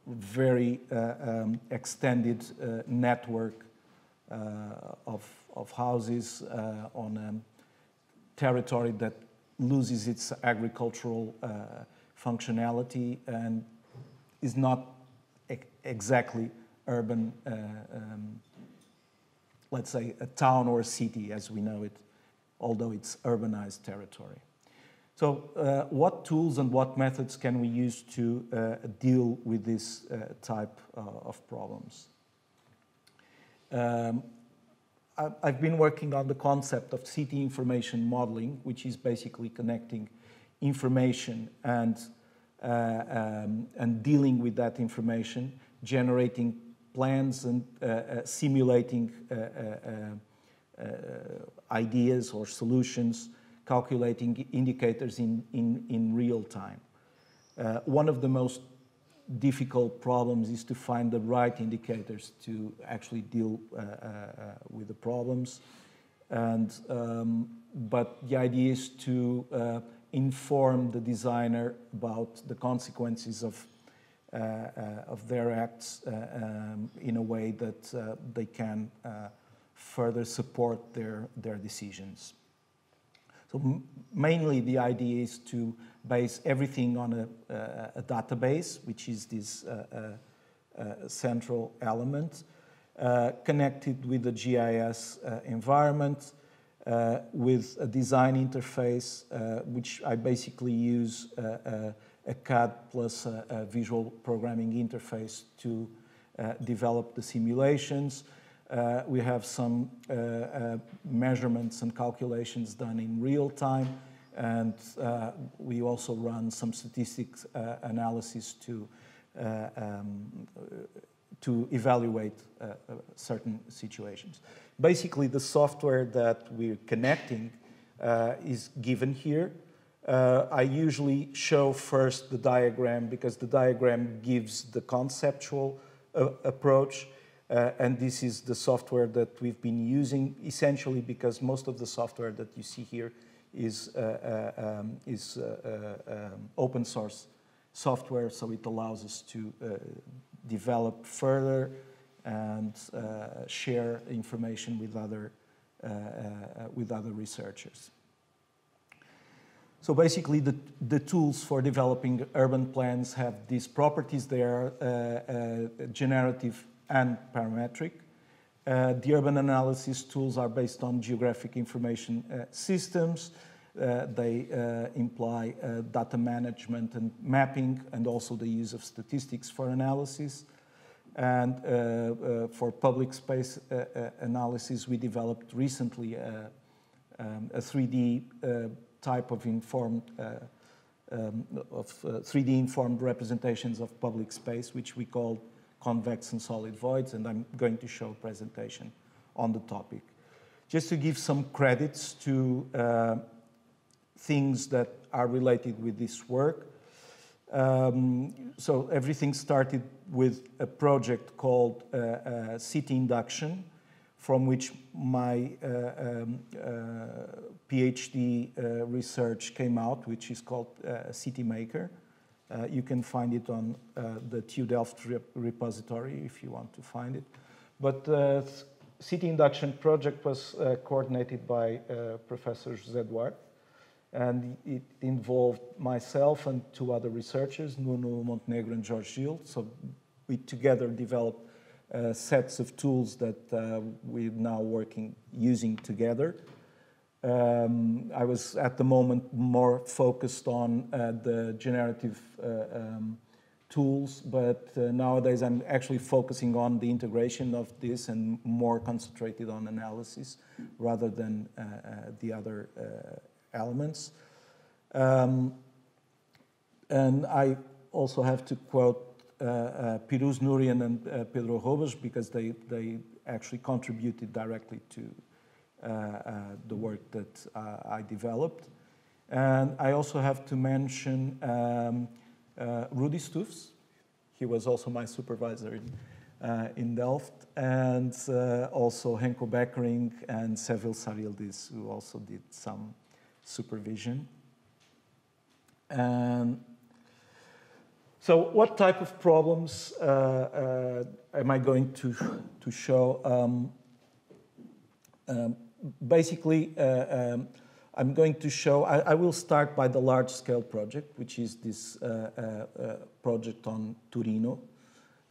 very uh, um, extended uh, network uh, of of houses uh, on a territory that loses its agricultural uh, functionality and is not e exactly urban, uh, um, let's say a town or a city as we know it, although it's urbanized territory. So uh, what tools and what methods can we use to uh, deal with this uh, type of problems? um, I've been working on the concept of city information modeling, which is basically connecting information and, uh, um, and dealing with that information, generating plans and uh, uh, simulating uh, uh, uh, ideas or solutions, calculating indicators in, in, in real time. one of the most difficult problems is to find the right indicators to actually deal uh, uh, with the problems. And, um, but the idea is to uh, inform the designer about the consequences of, uh, uh, of their acts uh, um, in a way that they can further support their, their decisions. So mainly the idea is to base everything on a, a, a database, which is this uh, uh, uh central element, uh, connected with the GIS uh, environment, with a design interface, which I basically use a CAD plus a, a, visual programming interface to develop the simulations. Uh, we have some uh, uh, measurements and calculations done in real time and uh, we also run some statistics uh, analysis to, uh, um, to evaluate uh, uh, certain situations. Basically, the software that we're connecting uh, is given here. I usually show first the diagram because the diagram gives the conceptual approach. And this is the software that we've been using essentially because most of the software that you see here is, uh, uh, um, is uh, um, open source software, so it allows us to develop further and share information with other, with other researchers. So basically, the, the tools for developing urban plans have these properties. They are uh, uh, generative and parametric. Uh, the urban analysis tools are based on geographic information uh, systems. Uh, they uh, imply uh, data management and mapping and also the use of statistics for analysis. And uh, for public space analysis, we developed recently um, a 3D type of informed um, of 3D informed representations of public space, which we call convex and solid voids, and I'm going to show a presentation on the topic. Just to give some credits to uh, things that are related with this work. Um, so everything started with a project called uh, uh, City Induction, from which my uh, um, uh, PhD uh, research came out, which is called uh, City Maker. Uh, you can find it on uh, the TU Delft rep repository if you want to find it. But the uh, city induction project was uh, coordinated by Professor Zé Duarte, and it involved myself and two other researchers, Nuno Montenegro and Jorge Gil. So we together developed uh, sets of tools that uh, we're now working using together. Um, I was at the moment more focused on uh, the generative uh, um, tools, but uh, nowadays I'm actually focusing on the integration of this and more concentrated on analysis rather than uh, uh, the other uh, elements. Um, and I also have to quote Pirouz Nourian and Pedro Robles because they, they actually contributed directly to the work that uh, I developed. And I also have to mention um, Rudi Stouffs. He was also my supervisor in, in Delft. And also Henco Bekkering and Sevil Sariyildiz, who also did some supervision. And so what type of problems uh, uh, am I going to, to show? Um, um, basically, uh, um, I'm going to show, I, I, will start by the large scale project, which is this uh, uh, project on Torino.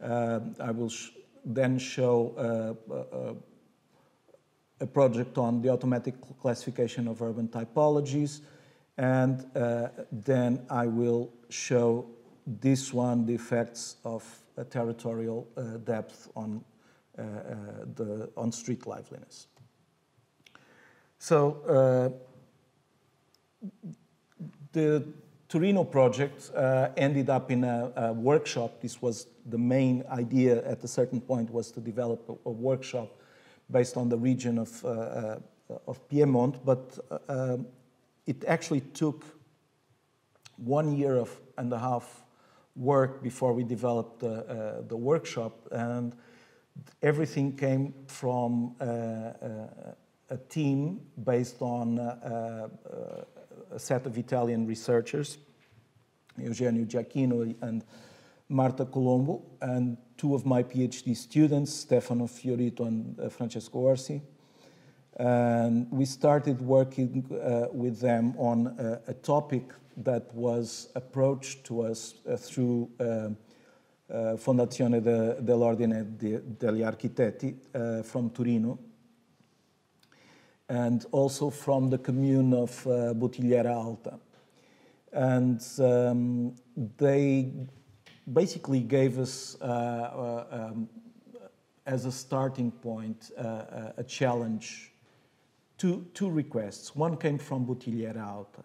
Um, I will sh then show a project on the automatic classification of urban typologies. And uh, then I will show this one, the effects of territorial uh, depth on the on-street liveliness. So the Torino project uh, ended up in a, a, workshop. This was the main idea at a certain point was to develop a, a workshop based on the region of, uh, uh, of Piedmont, but uh, it actually took one year of, and a half work before we developed the, uh, the workshop, and everything came from uh, a team based on a set of Italian researchers, Eugenio Giacchino and Marta Colombo, and two of my PhD students, Stefano Fiorito and uh, Francesco Orsi. And we started working uh, with them on uh, a topic that was approached to us uh, through uh, uh, Fondazione de, dell'Ordine de, degli Architetti from Torino, and also from the commune of uh, Alta. And um, they basically gave us, uh, uh, um, as a starting point, uh, uh, a challenge, two, two requests. One came from Buttigliera Alta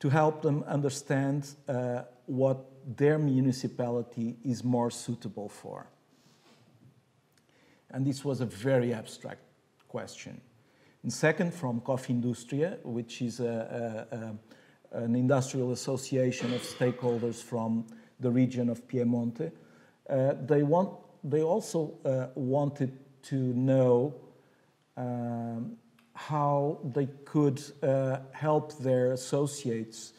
to help them understand what their municipality is more suitable for. And this was a very abstract question. And second, from Confindustria, which is a, a, a, an industrial association of stakeholders from the region of Piemonte. Uh, they, want, they also uh, wanted to know um, how they could uh, help their associates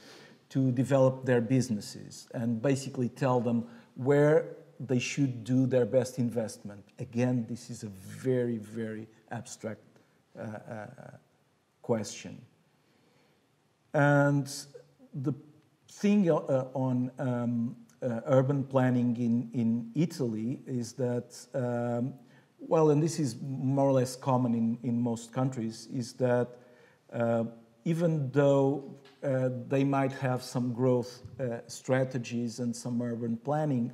to develop their businesses and basically tell them where they should do their best investment. Again, this is a very, very abstract question. And the thing uh, on um, uh, urban planning in, in Italy is that, um, well, and this is more or less common in, in most countries, is that uh, even though uh, they might have some growth uh, strategies and some urban planning,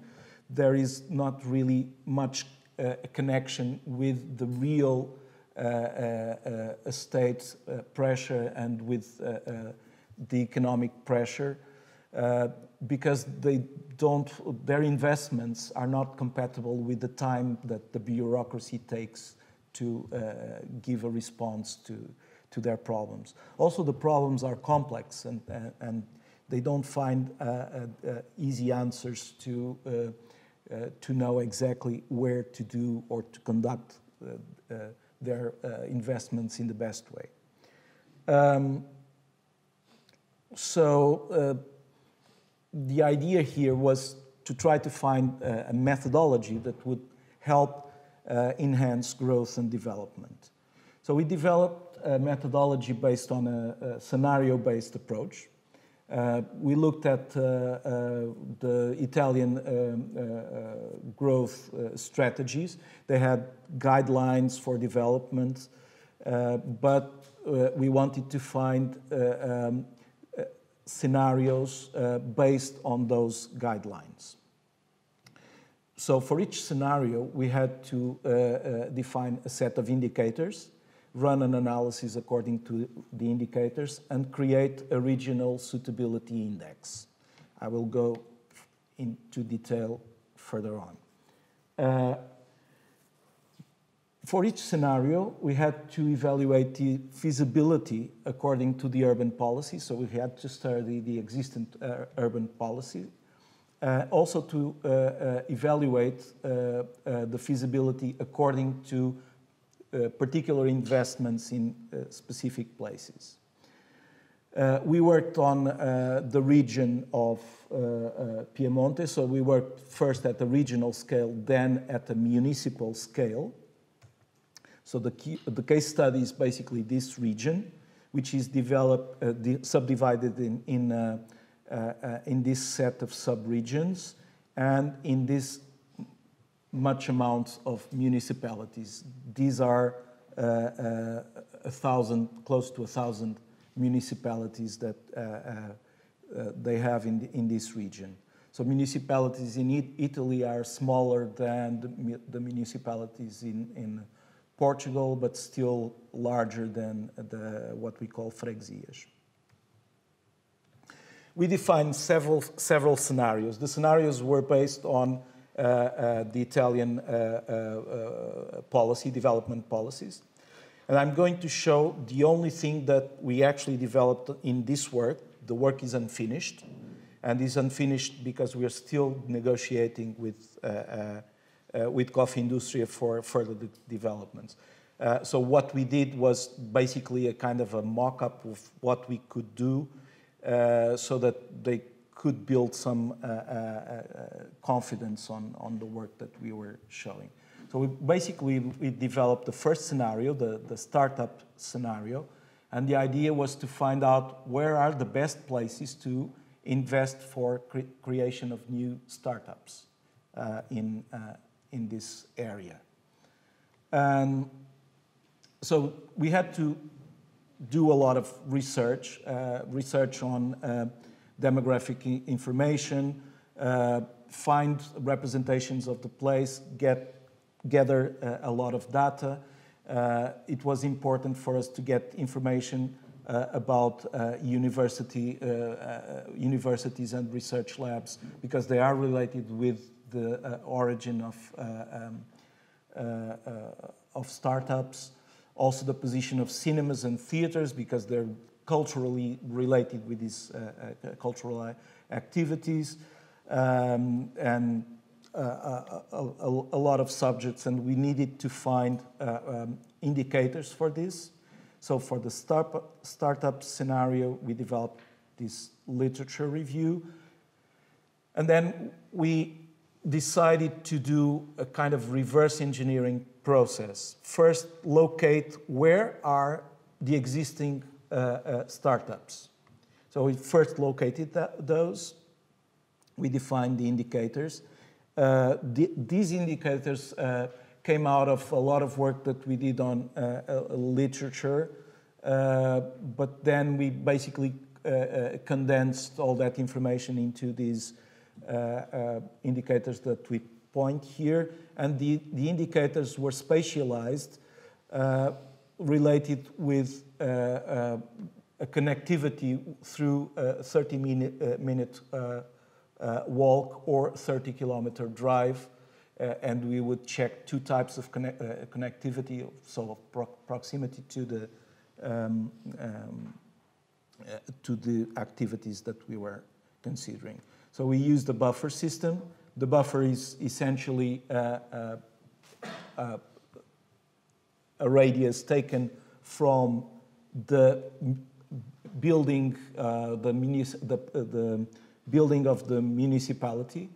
there is not really much uh, connection with the real state pressure and with the economic pressure because they don't, their investments are not compatible with the time that the bureaucracy takes to uh, give a response to, to their problems. Also, the problems are complex and, uh, and they don't find uh, uh, uh easy answers to, uh, to know exactly where to do or to conduct their investments in the best way. Um, so the idea here was to try to find a, a methodology that would help uh, enhance growth and development. So we developed a methodology based on a, a scenario-based approach. Uh, we looked at uh, uh the Italian um, uh, uh, growth strategies. They had guidelines for development, but we wanted to find um, scenarios based on those guidelines. So for each scenario, we had to define a set of indicators, run an analysis according to the indicators, and create a regional suitability index. I will go into detail further on. Uh, for each scenario, we had to evaluate the feasibility according to the urban policy. So we had to study the existing uh, urban policy. Uh, also to uh, uh evaluate uh, uh, the feasibility according to particular investments in specific places. we worked on the region of Piemonte, so we worked first at the regional scale, then at the municipal scale. So the, key, the case study is basically this region, which is developed, uh, subdivided in, in, uh, uh, uh, in this set of subregions and in this much amount of municipalities. These are uh, uh, a thousand, close to a thousand municipalities that they have in, the, in this region. So municipalities in Italy are smaller than the, the municipalities in, in Portugal, but still larger than the, what we call freguesias. We defined several, several scenarios. The scenarios were based on uh, uh, the Italian uh, uh, uh policy, development policies. And I'm going to show the only thing that we actually developed in this work. The work is unfinished, and is unfinished because we are still negotiating with, uh, with coffee industry for further de developments. so what we did was basically a kind of a mock-up of what we could do uh, so that they could build some uh, uh, confidence on, on the work that we were showing. So we basically we developed the first scenario, the, the startup scenario, and the idea was to find out where are the best places to invest for cre creation of new startups uh, in, uh, in this area. And so we had to do a lot of research, uh, research on uh, demographic information, uh, find representations of the place, get, gather uh, a lot of data. Uh, it was important for us to get information uh, about university, universities and research labs because they are related with the origin of, um, of startups also the position of cinemas and theaters because they're culturally related with these uh, uh, cultural activities um, and uh, a, a, a, lot of subjects and we needed to find um, indicators for this. So for the start, startup scenario, we developed this literature review. And then we decided to do a kind of reverse engineering process. First, locate where are the existing startups. So we first located that, those. We defined the indicators. Uh, the, these indicators uh, came out of a lot of work that we did on uh, literature, uh, but then we basically condensed all that information into these indicators that we point here, and the, the indicators were spatialized uh, related with uh, uh, a connectivity through a 30 minute, uh, minute uh, uh, walk or 30 kilometer drive. and we would check two types of connect, connectivity, so pro proximity to the, um, um, to the activities that we were considering. So we used the buffer system the buffer is essentially uh, uh, uh, a radius taken from the building, uh, the, the, the, building of the municipality.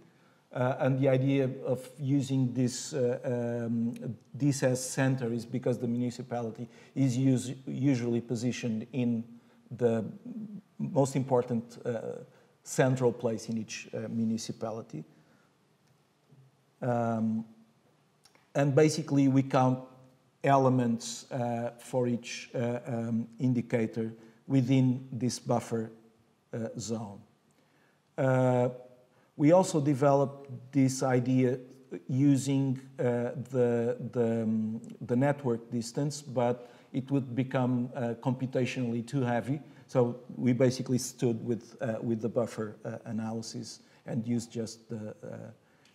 Uh, and the idea of using this, uh, um, this as center is because the municipality is us usually positioned in the most important central place in each municipality. Um, and basically, we count elements uh, for each uh, um, indicator within this buffer uh, zone. Uh, we also developed this idea using uh, the, the, um, the, network distance, but it would become uh, computationally too heavy. So we basically stood with, with the buffer analysis and used just the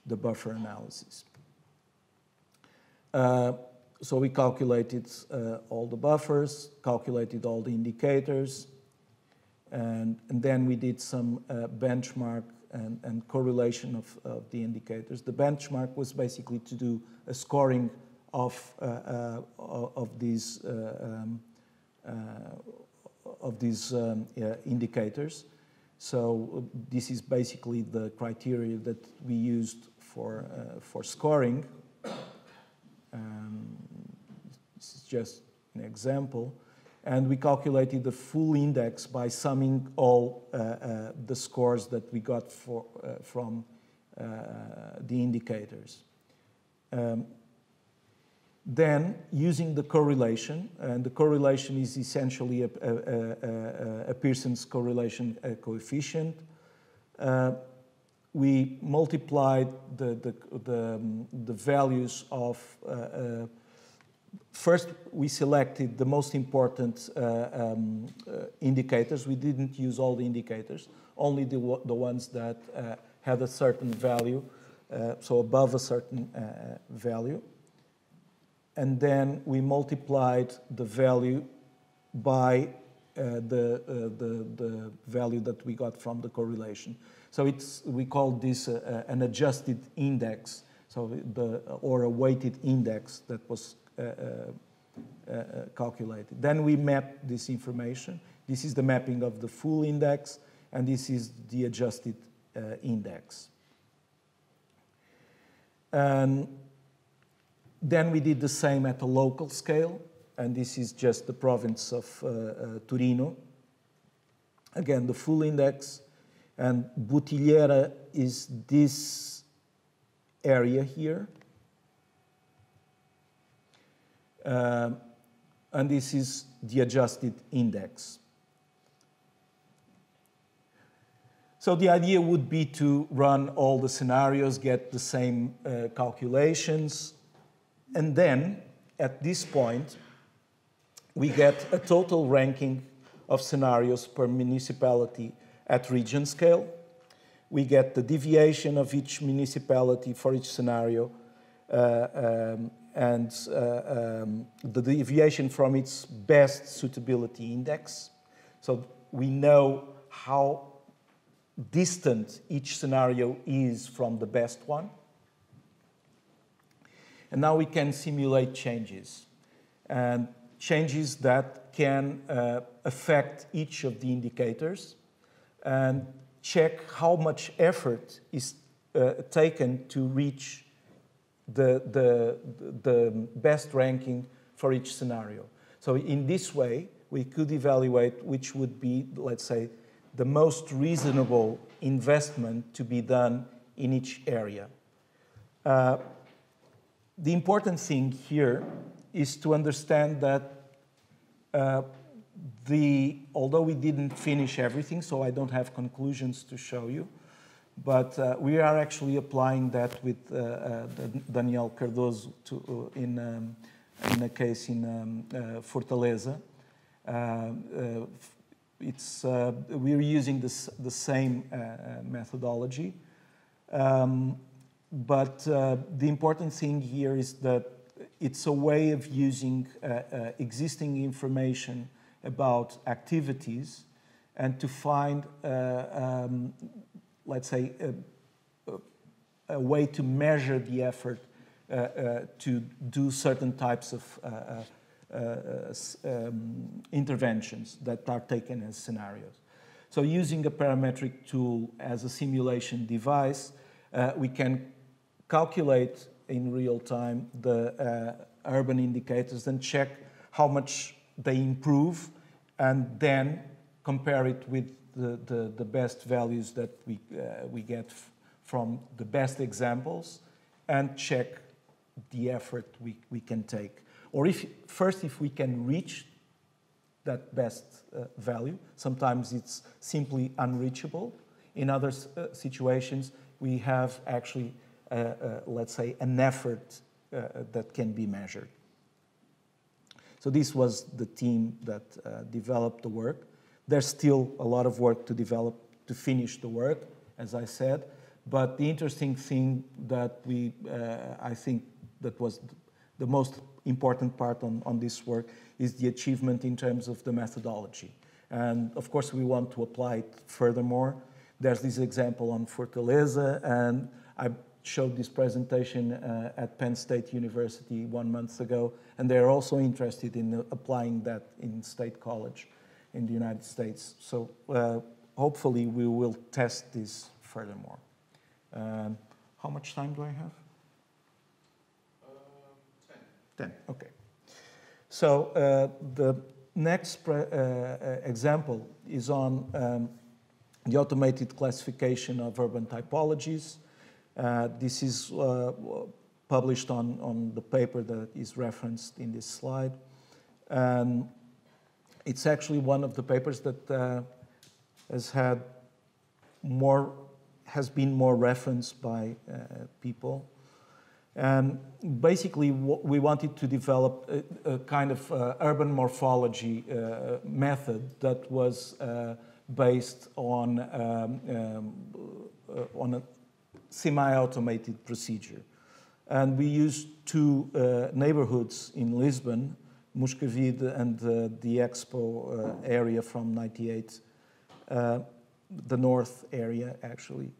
the buffer analysis. Uh, so we calculated uh, all the buffers, calculated all the indicators, and, and then we did some uh, benchmark and, and correlation of, of, the indicators. The benchmark was basically to do a scoring of, uh, uh, of these, uh, um, of these um, indicators. So this is basically the criteria that we used for, uh, for scoring. Um, this is just an example. And we calculated the full index by summing all uh, uh, the scores that we got for, uh, from uh, the indicators. Um, then, using the correlation, and the correlation is essentially a, a, a, a Pearson's correlation uh, coefficient, we multiplied the, the, the, um, the values of, uh, uh, first we selected the most important uh, um, uh, indicators. We didn't use all the indicators, only the, the ones that uh, had a certain value, uh, so above a certain value. And then we multiplied the value by the, the, the value that we got from the correlation. So it's, we call this uh, an adjusted index, so the, or a weighted index that was uh, uh, uh, Uh, uh, uh, calculated. Then we map this information. This is the mapping of the full index, and this is the adjusted index. And then we did the same at a local scale, and this is just the province of uh, uh, Torino. Again, the full index, and Buttigliera is this area here. Uh, and this is the adjusted index. So the idea would be to run all the scenarios, get the same uh, calculations, and then at this point, we get a total ranking of scenarios per municipality at region scale. We get the deviation of each municipality for each scenario uh, um, and uh, um, the deviation from its best suitability index. So we know how distant each scenario is from the best one. And now we can simulate changes. And changes that can uh, affect each of the indicators and check how much effort is uh, taken to reach the, the, the best ranking for each scenario. So in this way, we could evaluate which would be, let's say, the most reasonable investment to be done in each area. Uh, the important thing here is to understand that uh, the, although we didn't finish everything, so I don't have conclusions to show you, but uh, we are actually applying that with uh, uh, Daniel Cardoso to, uh, in, um, in a case in um, uh, Fortaleza. It's, we're using this, the same methodology. Um, but the important thing here is that it's a way of using existing information about activities and to find, uh, um, let's say, a, a, way to measure the effort uh, uh, to do certain types of uh, um, interventions that are taken as scenarios. So using a parametric tool as a simulation device, we can calculate in real time the urban indicators and check how much they improve and then compare it with the, the, the best values that we, uh, we get from the best examples and check the effort we, we can take. Or if, first, if we can reach that best uh, value, sometimes it's simply unreachable. In other uh, situations, we have actually, uh, uh, let's say, an effort uh, that can be measured. So this was the team that uh, developed the work. There's still a lot of work to develop to finish the work, as I said. But the interesting thing that we, uh, I think, that was the most important part on, on this work is the achievement in terms of the methodology. And of course, we want to apply it furthermore. There's this example on Fortaleza, and I showed this presentation uh, at Penn State University one month ago, and they're also interested in applying that in State College in the United States. So uh, hopefully we will test this furthermore. Um, how much time do I have? Uh, 10. 10, okay. So uh, the next uh, example is on um, the automated classification of urban typologies. Uh, this is uh, published on, on the paper that is referenced in this slide. And it's actually one of the papers that uh, has had more has been more referenced by people. And basically, we wanted to develop a, a kind of uh, urban morphology uh, method that was uh, based on, um, um, uh, on a semi-automated procedure. And we used two uh, neighborhoods in Lisbon, Moscavide and uh, the Expo area from 98, the north area actually.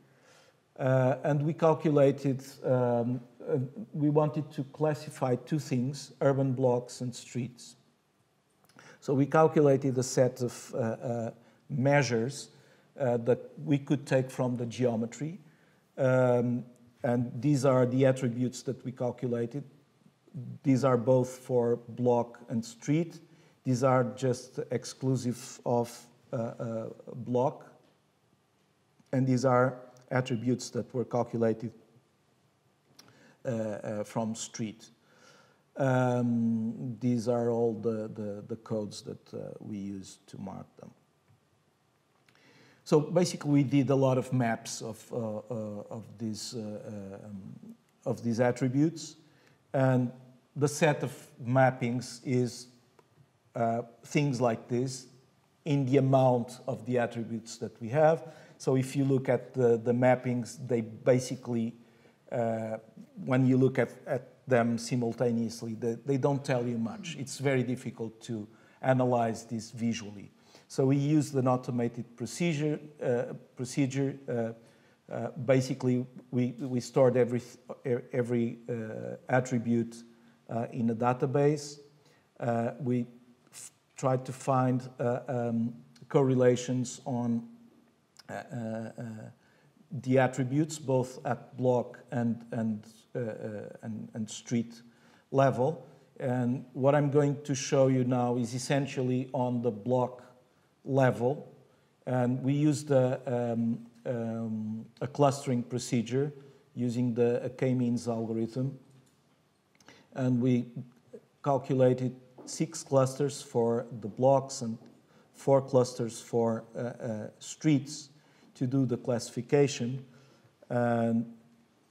and we calculated um, uh, we wanted to classify two things, urban blocks and streets. So we calculated a set of uh, uh, measures uh, that we could take from the geometry. Um, and these are the attributes that we calculated. These are both for block and street. These are just exclusive of uh, uh, block. And these are attributes that were calculated uh, uh, from street. Um, these are all the, the, the codes that uh, we use to mark them. So basically, we did a lot of maps of, uh, uh, of, these, uh, um, of these attributes. And the set of mappings is things like this in the amount of the attributes that we have. So if you look at the, the mappings, they basically uh, when you look at, at them simultaneously, they, they, don't tell you much. It's very difficult to analyze this visually. So we used an automated procedure. Uh, procedure. Uh, uh basically, we, we stored every, every uh, attribute uh, in a database. we tried to find um, correlations on the attributes, both at block and, and, uh, uh, and, and, street level. And what I'm going to show you now is essentially on the block level. And we used a, um, um, a clustering procedure using the k-means algorithm. And we calculated six clusters for the blocks and four clusters for uh, uh, streets to do the classification. And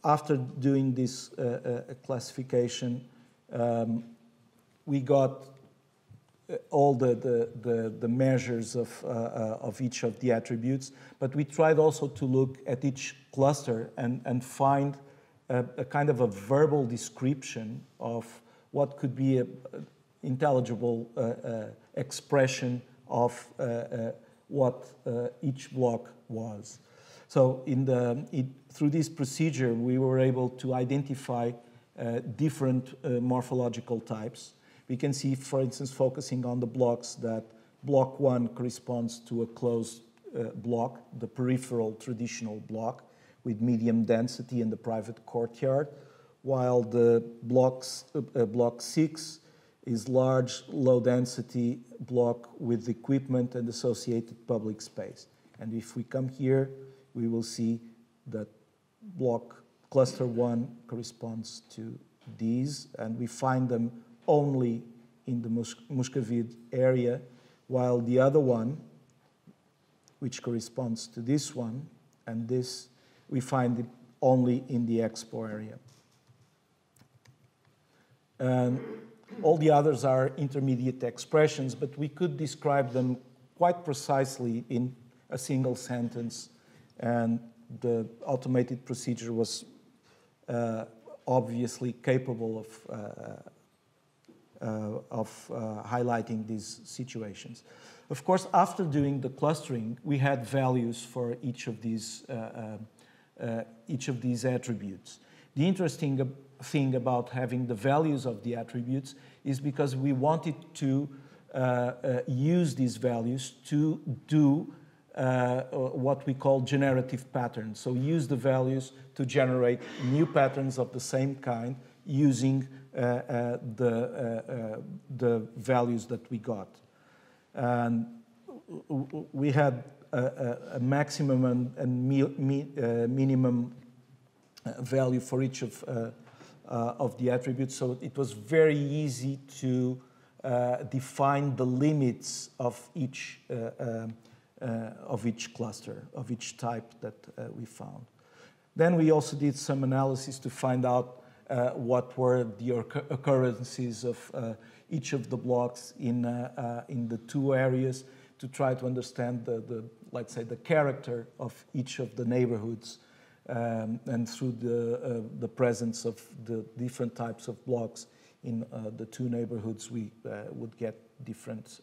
after doing this uh, uh, classification, um, we got uh, all the, the, the, the measures of, uh, of each of the attributes, but we tried also to look at each cluster and, and find a, a kind of a verbal description of what could be an intelligible uh, expression of what each block was. So in the, it, through this procedure, we were able to identify uh, different uh, morphological types. We can see, for instance, focusing on the blocks that block one corresponds to a closed uh, block, the peripheral traditional block with medium density in the private courtyard, while the blocks, uh, uh, block six is large, low density block with equipment and associated public space. And if we come here, we will see that block cluster one corresponds to these, and we find them only in the Mus Moscavide area, while the other one, which corresponds to this one and this, we find it only in the Expo area. And all the others are intermediate expressions, but we could describe them quite precisely in a single sentence, and the automated procedure was uh, obviously capable of, uh, uh, of uh, highlighting these situations. Of course, after doing the clustering, we had values for each of these, uh, uh, each of these attributes. The interesting thing about having the values of the attributes is because we wanted to use these values to do uh, what we call generative patterns. So use the values to generate new patterns of the same kind using uh, uh, the, uh, uh, the values that we got. And we had a, a maximum and, and uh, minimum uh, value for each of, uh, uh, of the attributes. So it was very easy to define the limits of each of each cluster, of each type that we found. Then we also did some analysis to find out uh, what were the occurrences of uh, each of the blocks in, uh, in the two areas to try to understand the, the, let's say, the character of each of the neighborhoods um, and through the, uh, the presence of the different types of blocks in uh, the two neighborhoods, we uh, would get different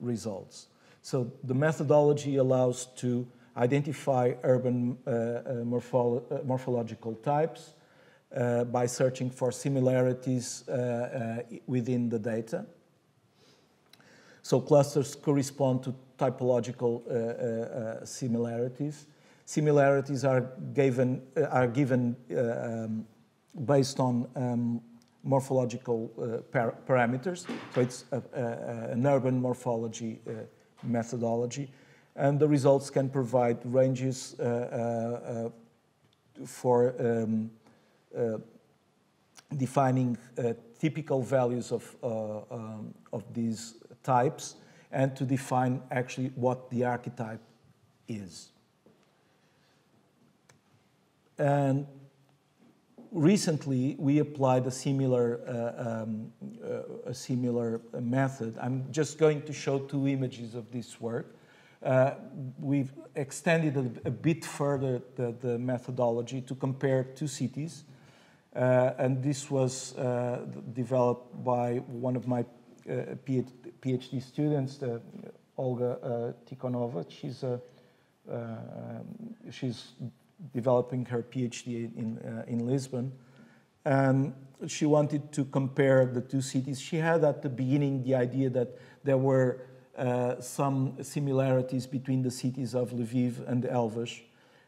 results. So the methodology allows to identify urban morpholo morphological types, uh, by searching for similarities uh, uh, within the data. So clusters correspond to typological similarities. Similarities are given, are given um, based on um, morphological uh, par parameters. So it's a, a, an urban morphology uh, methodology. And the results can provide ranges uh, for um, uh, defining uh, typical values of, uh, um, of these types and to define actually what the archetype is. And recently we applied a similar, uh, um, uh, a similar method. I'm just going to show two images of this work. Uh, we've extended a, a bit further the, the, methodology to compare two cities uh, and this was uh, developed by one of my Uh, PhD students, uh, Olga uh, Tikhonova. She's, she's developing her PhD in, in Lisbon. And she wanted to compare the two cities. She had at the beginning the idea that there were uh, some similarities between the cities of Lviv and Elvas,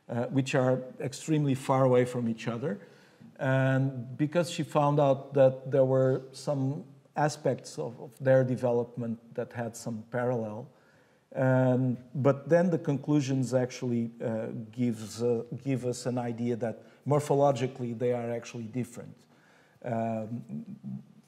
uh, which are extremely far away from each other. And because she found out that there were some aspects of, of their development that had some parallel, and, but then the conclusions actually uh, gives, uh, give us an idea that morphologically they are actually different. Um,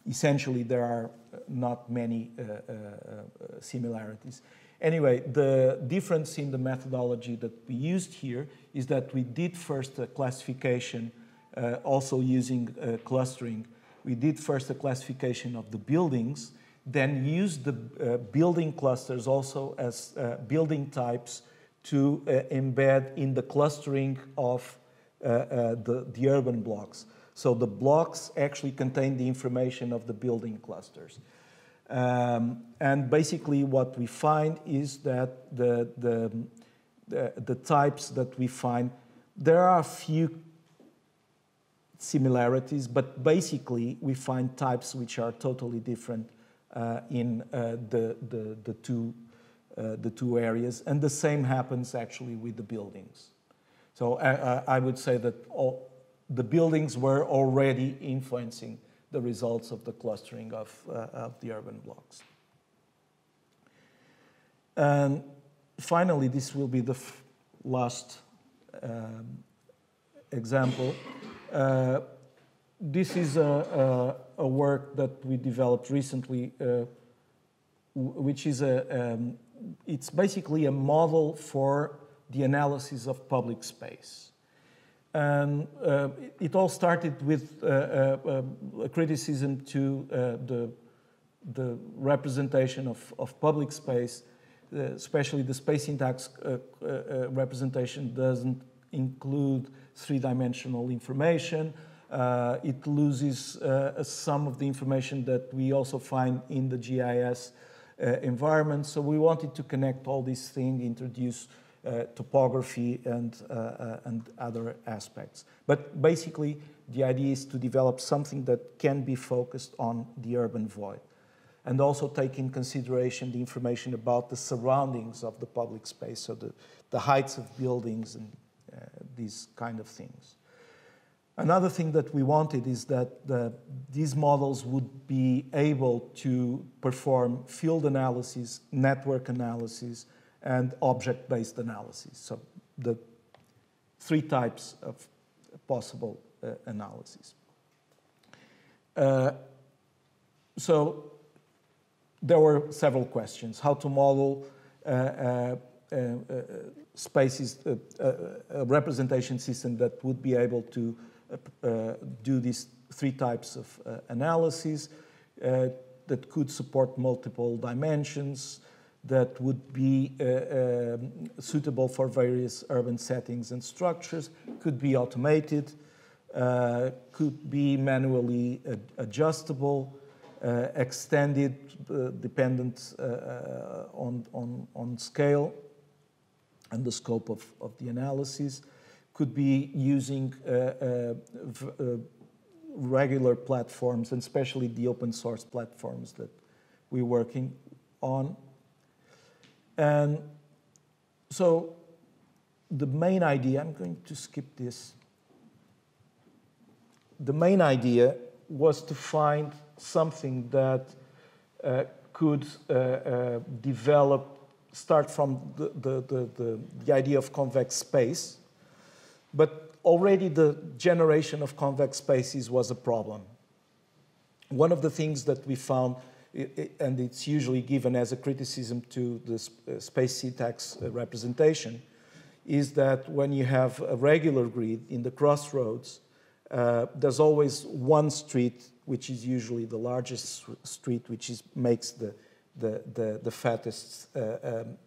essentially, there are not many uh, uh, uh similarities. Anyway, the difference in the methodology that we used here is that we did first a classification uh, also using clustering. We did first a classification of the buildings, then used the uh, building clusters also as building types to embed in the clustering of the, the urban blocks. So the blocks actually contain the information of the building clusters. Um, and basically what we find is that the, the, the, the, types that we find, there are a few similarities, but basically we find types which are totally different uh, in uh, the, the, the, two, uh, the two areas. And the same happens actually with the buildings. So I, I would say that all, the buildings were already influencing the results of the clustering of, uh, of the urban blocks. And finally, this will be the last um, example. Uh, this is a, a, a, work that we developed recently, uh, which is a, um, it's basically a model for the analysis of public space. And uh, it all started with uh, uh, a criticism to the, the representation of, of public space, especially the space syntax representation doesn't include three-dimensional information. Uh, it loses uh, some of the information that we also find in the GIS uh, environment. So we wanted to connect all these things, introduce uh, topography and, uh, and other aspects. But basically, the idea is to develop something that can be focused on the urban void and also take in consideration the information about the surroundings of the public space, so the, the heights of buildings and these kind of things. Another thing that we wanted is that the, these models would be able to perform field analysis, network analysis, and object-based analysis. So the three types of possible uh, analysis. Uh, so there were several questions. How to model uh, spaces, a representation system that would be able to do these three types of analysis that could support multiple dimensions, that would be uh, um, suitable for various urban settings and structures, could be automated, uh, could be manually ad adjustable, uh, extended, uh, dependent uh, uh, on, on, on scale and the scope of, of the analysis, could be using regular platforms, and especially the open source platforms that we're working on. And so the main idea, I'm going to skip this. The main idea was to find something that uh, could uh, uh, develop, start from the, the, the, the, the idea of convex space, but already the generation of convex spaces was a problem. One of the things that we found, and it's usually given as a criticism to the uh, space syntax uh, representation, is that when you have a regular grid in the crossroads, uh, there's always one street, which is usually the largest street, which is, makes the, the, the, the fattest uh, um,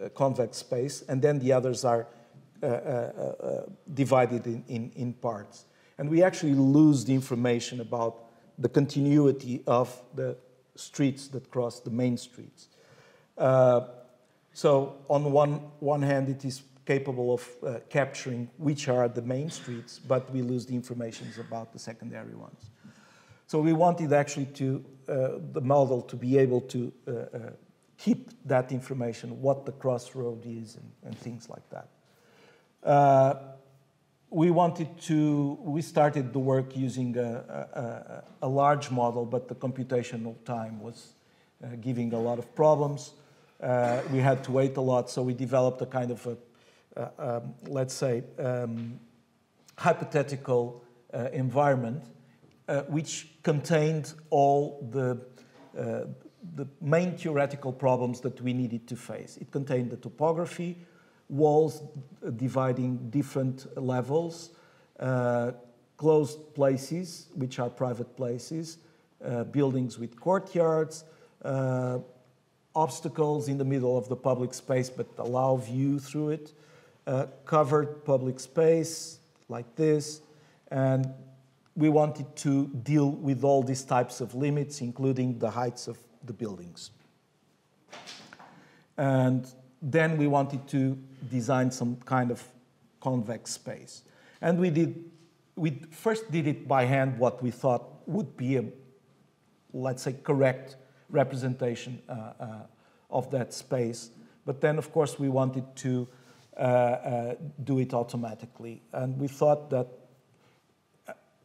uh, convex space, and then the others are uh, uh, uh, divided in, in, in, parts. And we actually lose the information about the continuity of the streets that cross the main streets. so on one, one hand, it is capable of uh, capturing which are the main streets, but we lose the information about the secondary ones. So we wanted actually to, uh, the model to be able to uh, keep that information, what the crossroad is and, and things like that. Uh, we wanted to, we started the work using a, a, a, large model, but the computational time was uh, giving a lot of problems. Uh, we had to wait a lot, so we developed a kind of a, um, let's say, um, hypothetical uh, environment uh, which contained all the, uh, the main theoretical problems that we needed to face. It contained the topography, walls dividing different levels, uh, closed places, which are private places, uh, buildings with courtyards, uh, obstacles in the middle of the public space but allow view through it, uh, covered public space like this, and we wanted to deal with all these types of limits, including the heights of the buildings. And then we wanted to design some kind of convex space. And we did, we first did it by hand, what we thought would be a, let's say, correct representation uh, uh, of that space. But then, of course, we wanted to uh, uh do it automatically. And we thought that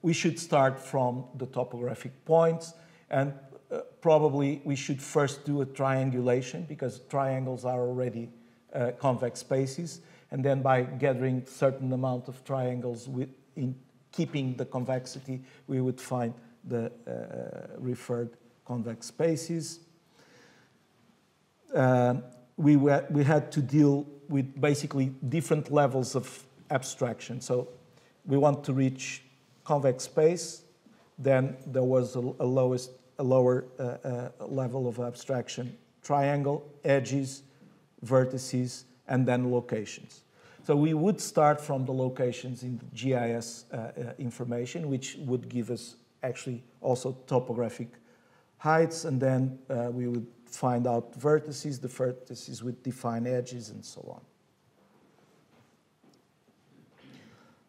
we should start from the topographic points and uh, probably we should first do a triangulation because triangles are already uh, convex spaces. And then by gathering certain amount of triangles with, in keeping the convexity, we would find the uh, referred convex spaces. Uh, we, were, we had to deal with basically different levels of abstraction. So we want to reach convex space, then there was a, a lowest a lower uh, uh, level of abstraction, triangle, edges, vertices, and then locations. So we would start from the locations in the GIS uh, uh, information, which would give us actually also topographic heights, and then uh, we would find out vertices, the vertices would define edges, and so on.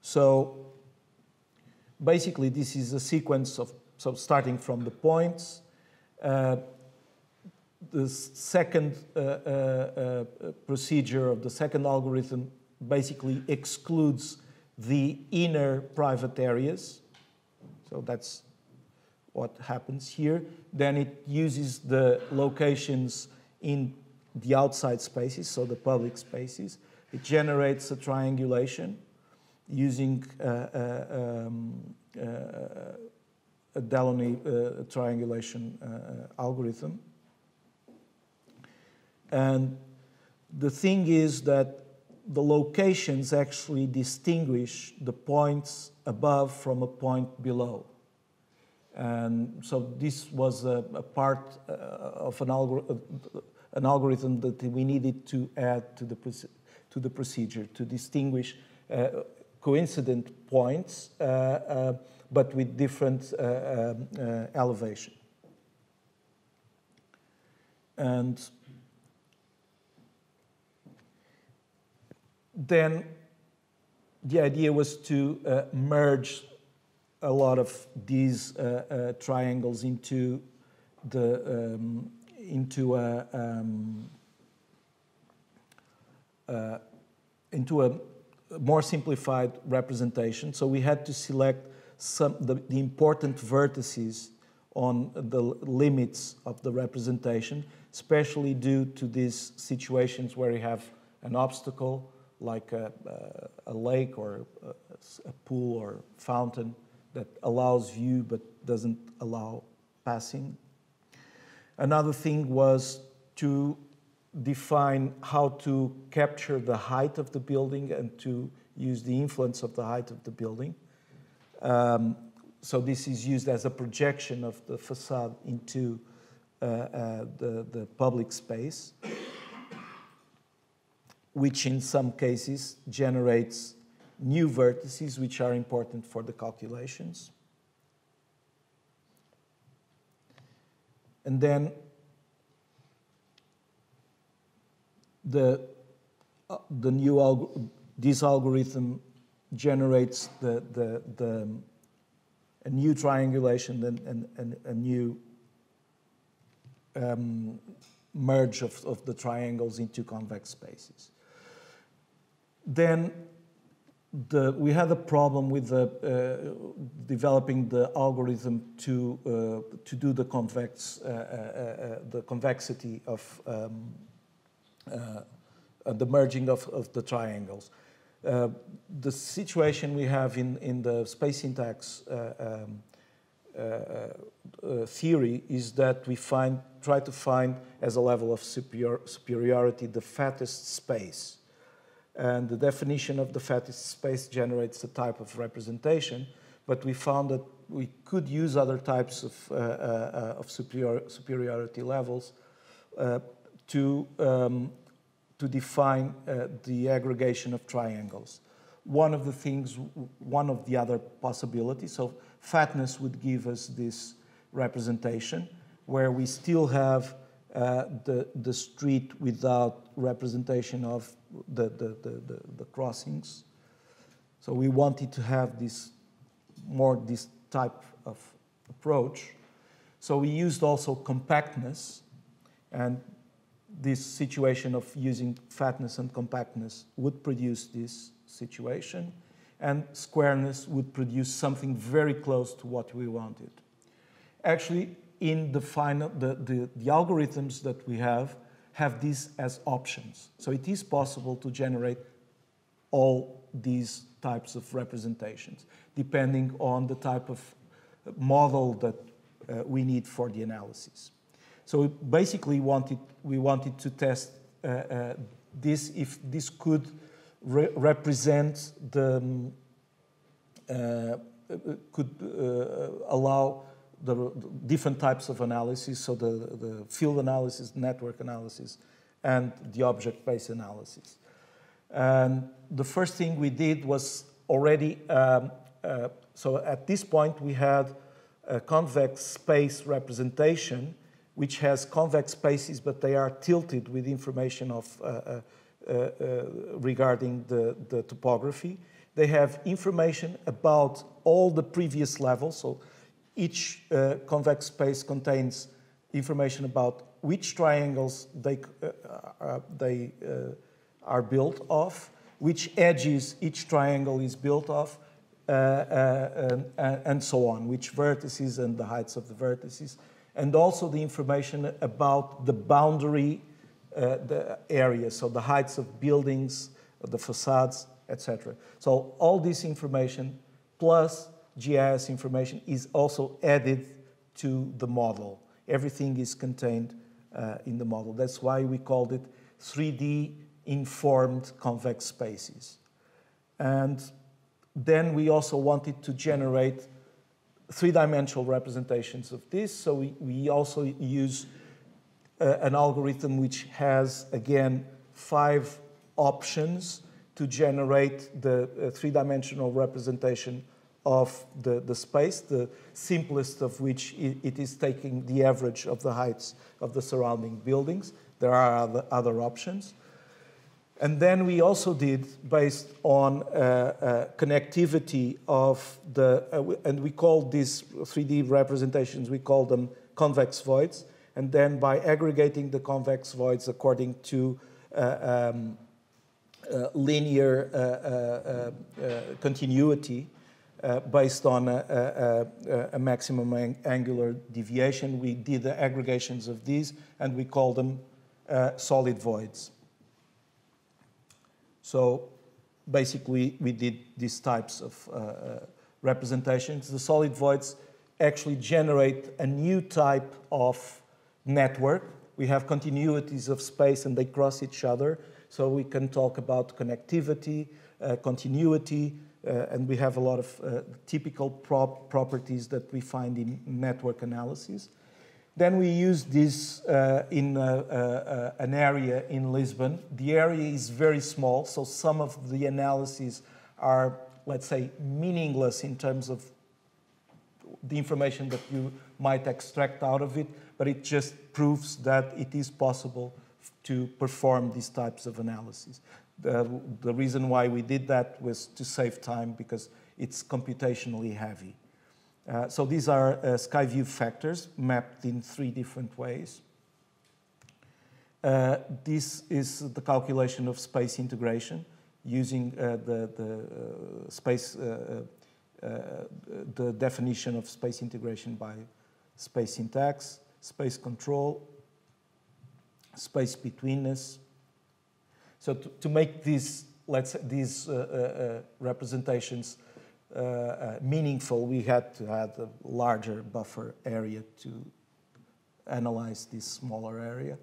So basically, this is a sequence of so starting from the points. Uh, the second uh, uh, uh, procedure of the second algorithm basically excludes the inner private areas. So that's what happens here. Then it uses the locations in the outside spaces, so the public spaces. It generates a triangulation using uh, uh, um, uh, a Delaunay triangulation algorithm. And the thing is that the locations actually distinguish the points above from a point below. And so this was a, a part uh, of an, algor an, algorithm that we needed to add to the, to the procedure to distinguish coincident points, uh, uh but with different uh, elevation. And then the idea was to uh, merge a lot of these uh, uh, triangles into the um, into a um, into a more simplified representation. So we had to select some the, the important vertices on the limits of the representation, especially due to these situations where you have an obstacle like a, a, lake or a, a, pool or fountain that allows view but doesn't allow passing. Another thing was to define how to capture the height of the building and to use the influence of the height of the building. Um, so this is used as a projection of the facade into uh, uh, the, the public space which in some cases generates new vertices which are important for the calculations. And then the, uh, the new alg this algorithm generates the, the, the, a new triangulation and, and, and a new um, merge of, of the triangles into convex spaces. Then the, we had a problem with the, uh, developing the algorithm to, uh, to do the convex, uh, uh, uh the convexity of um, uh, the merging of, of the triangles. the situation we have in, in the space syntax um, theory is that we find, try to find as a level of superior, superiority the fattest space and the definition of the fattest space generates a type of representation, but we found that we could use other types of, uh, uh, of superior, superiority levels uh, to, um, to define uh, the aggregation of triangles. One of the things, one of the other possibilities, so fatness would give us this representation where we still have uh, the, the street without representation of the, the, the, the, crossings. So we wanted to have this more this type of approach. So we used also compactness and this situation of using fatness and compactness would produce this situation and squareness would produce something very close to what we wanted. Actually, in the, final, the, the, the algorithms that we have, have these as options. So it is possible to generate all these types of representations, depending on the type of model that uh, we need for the analysis. So basically wanted, we wanted to test uh, uh, this, if this could re represent the, um, uh, could allow the different types of analysis, so the, the field analysis, network analysis, and the object-based analysis. And the first thing we did was already, um, uh, so at this point we had a convex space representation which has convex spaces, but they are tilted with information of, uh, uh, uh, uh regarding the, the topography. They have information about all the previous levels, so each uh, convex space contains information about which triangles they, they are built of, which edges each triangle is built of, uh, uh, and, and, so on, which vertices and the heights of the vertices, and also the information about the boundary the area, so the heights of buildings, the facades, etc. So all this information plus GIS information is also added to the model. Everything is contained uh, in the model. That's why we called it 3D informed convex spaces. And then we also wanted to generate three-dimensional representations of this. So we, we also use uh, an algorithm which has, again, five options to generate the uh, three-dimensional representation of the, the space, the simplest of which it, is taking the average of the heights of the surrounding buildings. There are other, other options. And then we also did, based on uh, uh, connectivity of the, uh, and we called these 3D representations, we call them convex voids. And then by aggregating the convex voids according to uh, um, uh, linear uh, continuity, based on a, a, a maximum ang angular deviation, we did the aggregations of these and we call them solid voids. So basically, we did these types of uh, uh, representations. The solid voids actually generate a new type of network. We have continuities of space and they cross each other. So we can talk about connectivity, uh, continuity, uh, and we have a lot of uh, typical prop properties that we find in network analysis. Then we use this uh, in uh, uh, an area in Lisbon. The area is very small, so some of the analyses are, let's say, meaningless in terms of the information that you might extract out of it, but it just proves that it is possible to perform these types of analyses. The, the reason why we did that was to save time because it's computationally heavy. Uh, so these are uh, Skyview factors mapped in three different ways. Uh, this is the calculation of space integration using uh, the, the uh, space, the definition of space integration by space syntax, space control, space betweenness. So to, to make these, let's these representations meaningful, we had to have a larger buffer area to analyze this smaller area.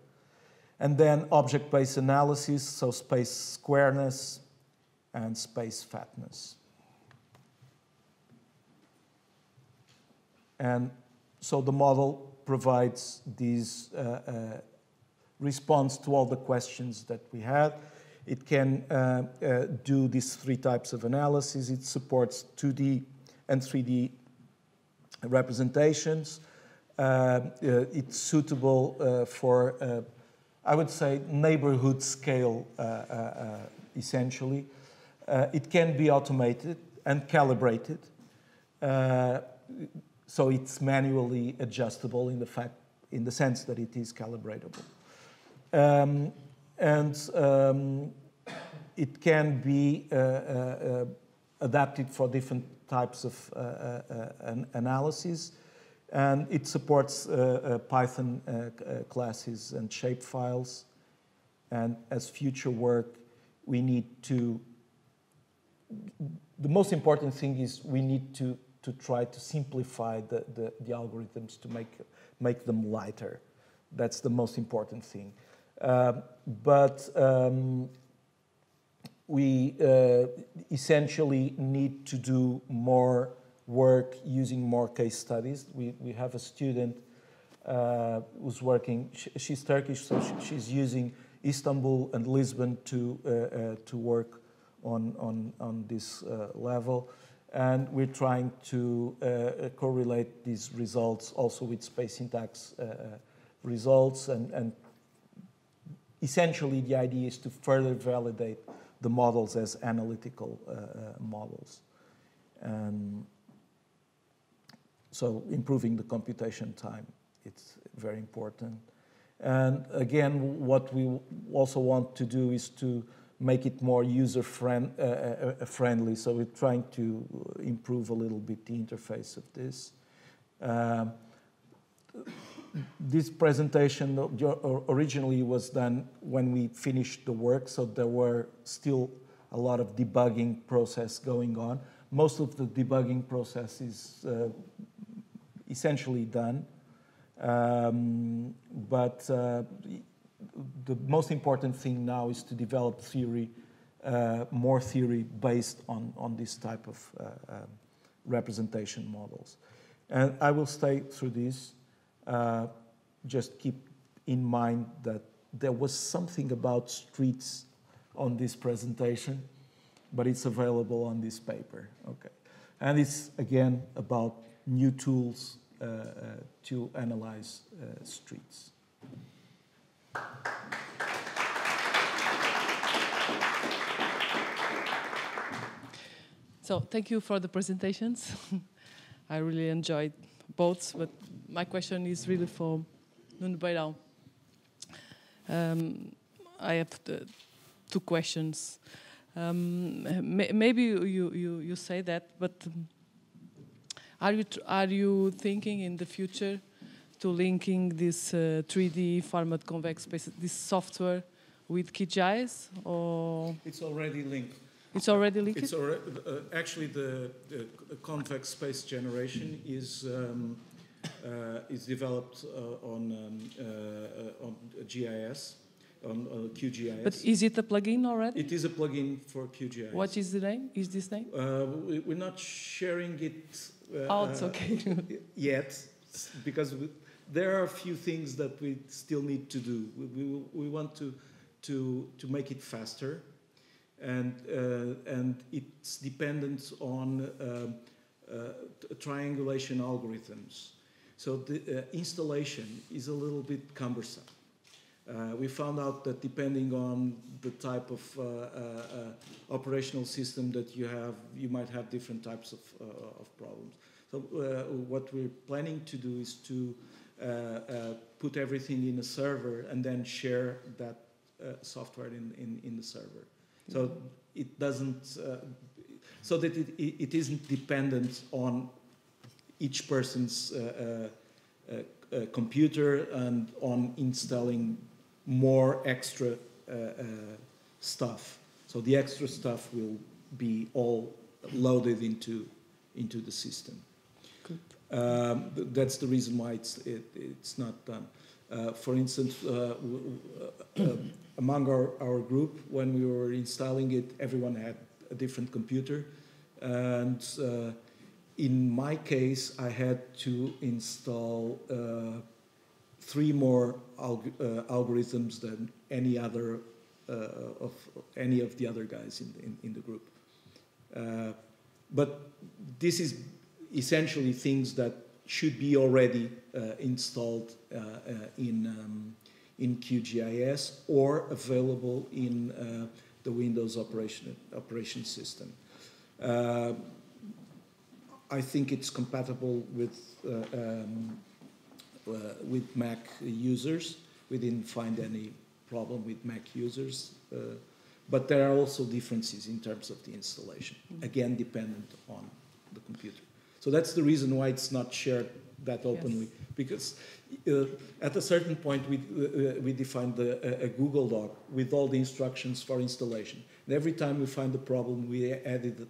And then object-based analysis, so space squareness and space fatness. And so the model provides these uh, uh, response to all the questions that we had. It can uh, uh, do these three types of analysis. It supports 2D and 3D representations. Uh, it's suitable for, I would say, neighborhood scale, essentially. it can be automated and calibrated. so it's manually adjustable in the fact in the sense that it is calibratable. Um, and um, it can be uh, uh, adapted for different types of uh, an analysis. And it supports Python classes and shapefiles. And as future work, we need to the most important thing is we need to, to try to simplify the, the, the, algorithms to make, make them lighter. That's the most important thing. Uh, but um, we uh, essentially need to do more work using more case studies. We, we have a student uh, who's working, she, she's Turkish, so she, she's using Istanbul and Lisbon to, uh, uh to work on, on, on this uh, level. And we're trying to uh, correlate these results also with space syntax results and, and essentially the idea is to further validate the models as analytical uh, uh, models. And so improving the computation time, it's very important. And again, what we also want to do is to make it more user friend, uh, uh, uh friendly. So we're trying to improve a little bit the interface of this. Um, this presentation originally was done when we finished the work, so there were still a lot of debugging process going on. Most of the debugging process is uh, essentially done, um, but uh, the most important thing now is to develop theory, uh, more theory based on, on this type of uh, um, representation models. And I will stay through this. Uh, just keep in mind that there was something about streets on this presentation, but it's available on this paper. Okay. And it's again about new tools uh, uh, to analyze uh, streets. So thank you for the presentations. I really enjoyed both, but my question is really for Nuno Beirão. Um, I have two questions. Um, maybe you, you, you say that, but are you, are you thinking in the future to linking this uh, 3D format convex space, this software with QGIS, or? It's already linked. It's already linked? It's already, uh, actually, the, the, convex space generation is, um, uh, is developed uh, on, um, uh, on GIS on uh, QGIS. But is it a plugin already? It is a plugin for QGIS. What is the name? Is this name? Uh, we, are not sharing it. Uh, oh, it's okay. yet, because we, there are a few things that we still need to do. We, we, we want to, to, to make it faster, and, uh, and it's dependent on um, uh, triangulation algorithms. So the uh, installation is a little bit cumbersome. Uh, we found out that depending on the type of uh, uh, uh operational system that you have, you might have different types of, uh, of problems. So uh, what we're planning to do is to put everything in a server and then share that software in, in, in, the server. So it doesn't, so that it, it isn't dependent on each person's computer and on installing more extra uh, uh, stuff. So the extra stuff will be all loaded into, into the system. Um, that's the reason why it's, it, it's not done. Uh, for instance, uh, uh, among our, our group, when we were installing it, everyone had a different computer. And uh, in my case, I had to install three more alg uh, algorithms than any other uh, of any of the other guys in, in, in the group. Uh, but this is essentially things that should be already installed in, um, in QGIS or available in the Windows operation, operation system. Uh, I think it's compatible with uh, um, uh, with Mac users. We didn't find any problem with Mac users. Uh, but there are also differences in terms of the installation, mm-hmm. again, dependent on the computer. So that's the reason why it's not shared that openly, yes. because uh, at a certain point we, uh, we defined the, a Google Doc with all the instructions for installation. And every time we find a problem, we added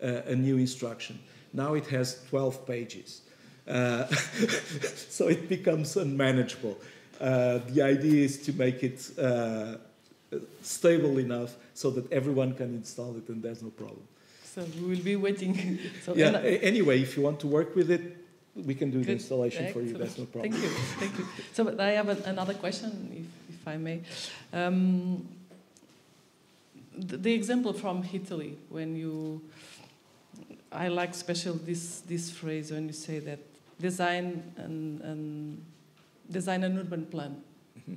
a, a new instruction. Now it has 12 pages. Uh, so it becomes unmanageable. Uh, the idea is to make it uh, stable enough so that everyone can install it and there's no problem. So we will be waiting. so yeah. Anyway, if you want to work with it, we can do Good. the installation Excellent. for you. That's no problem. Thank you. Thank you. So I have another question, if, if I may. Um, the, the, example from Italy, when you, I like especially this this phrase when you say that design and, and design an urban plan. Mm-hmm.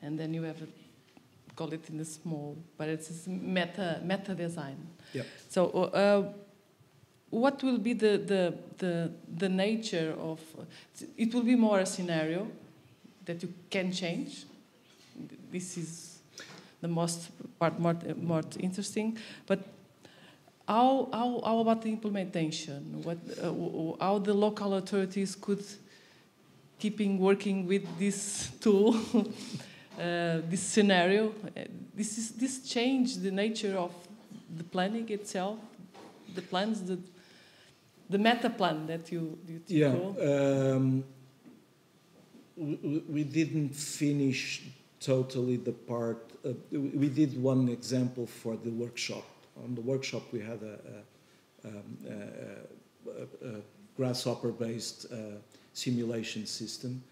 And then you have a, call it in the small, but it's meta meta design. Yeah. So uh, what will be the, the, the, the nature of, it will be more a scenario that you can change. This is the most part more, more interesting. But how, how, how about the implementation? What, uh, how the local authorities could keeping working with this tool, uh, this scenario? Uh, this is this change the nature of the planning itself, the plans, the the meta plan that you, you yeah. Um, we, we, didn't finish totally the part. Uh, we did one example for the workshop. On the workshop, we had a, a, um, a, a grasshopper-based uh, simulation system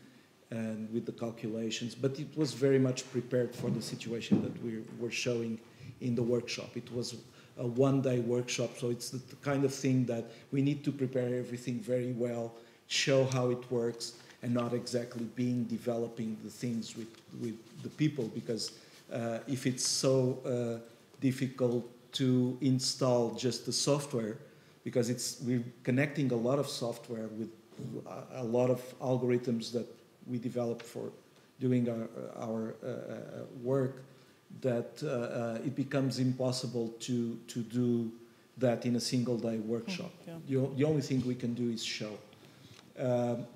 and with the calculations, but it was very much prepared for the situation that we were showing in the workshop. It was a one-day workshop, so it's the kind of thing that we need to prepare everything very well, show how it works, and not exactly being developing the things with, with the people, because uh, if it's so uh, difficult to install just the software, because it's we're connecting a lot of software with a lot of algorithms that we develop for doing our, our uh, uh work, that uh, uh, it becomes impossible to, to do that in a single day workshop. Mm, yeah. the, the, only thing we can do is show. Um,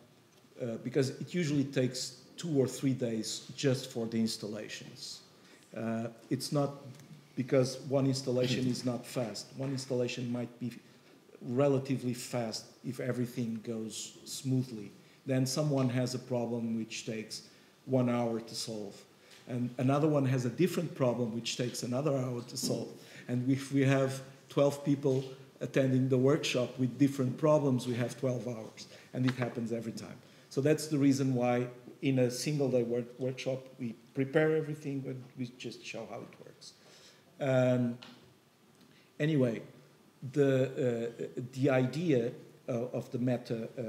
uh, because it usually takes two or three days just for the installations. Uh, it's not because one installation is not fast. One installation might be relatively fast if everything goes smoothly. Then someone has a problem which takes one hour to solve and another one has a different problem which takes another hour to solve. And if we have 12 people attending the workshop with different problems, we have 12 hours, and it happens every time. So that's the reason why in a single day work workshop we prepare everything, but we just show how it works. Um, anyway, the, uh, the idea uh, of the meta, uh, uh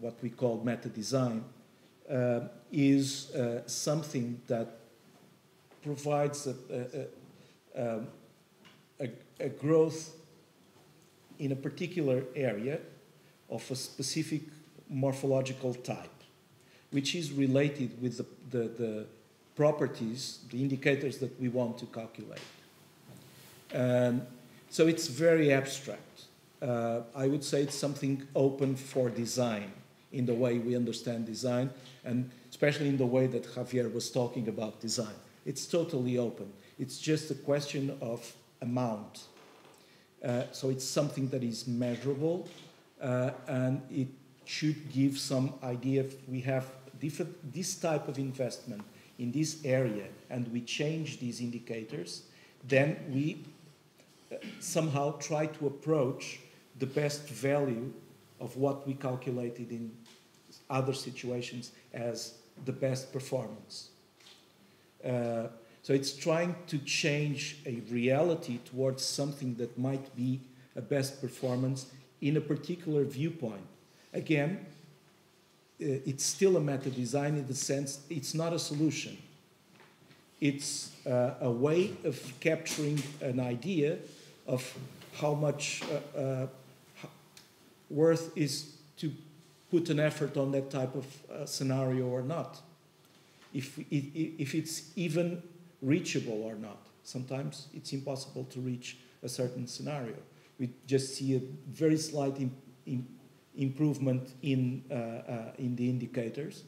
what we call meta design, uh, is uh, something that provides a, a, um, a, a growth in a particular area of a specific morphological type, which is related with the, the, the, properties, the indicators that we want to calculate. Um, so it's very abstract. Uh, I would say it's something open for design in the way we understand design, and especially in the way that Javier was talking about design. It's totally open. It's just a question of amount. Uh, so it's something that is measurable uh, and it should give some idea if we have different, this type of investment in this area and we change these indicators, then we uh, somehow try to approach the best value of what we calculated in other situations as the best performance. Uh, so it's trying to change a reality towards something that might be a best performance in a particular viewpoint. Again, uh, it's still a meta design in the sense it's not a solution. It's uh, a way of capturing an idea of how much uh, uh worth is to put an effort on that type of uh, scenario or not if, if it's even reachable or not. Sometimes it's impossible to reach a certain scenario. We just see a very slight improvement in, uh, uh, in the indicators,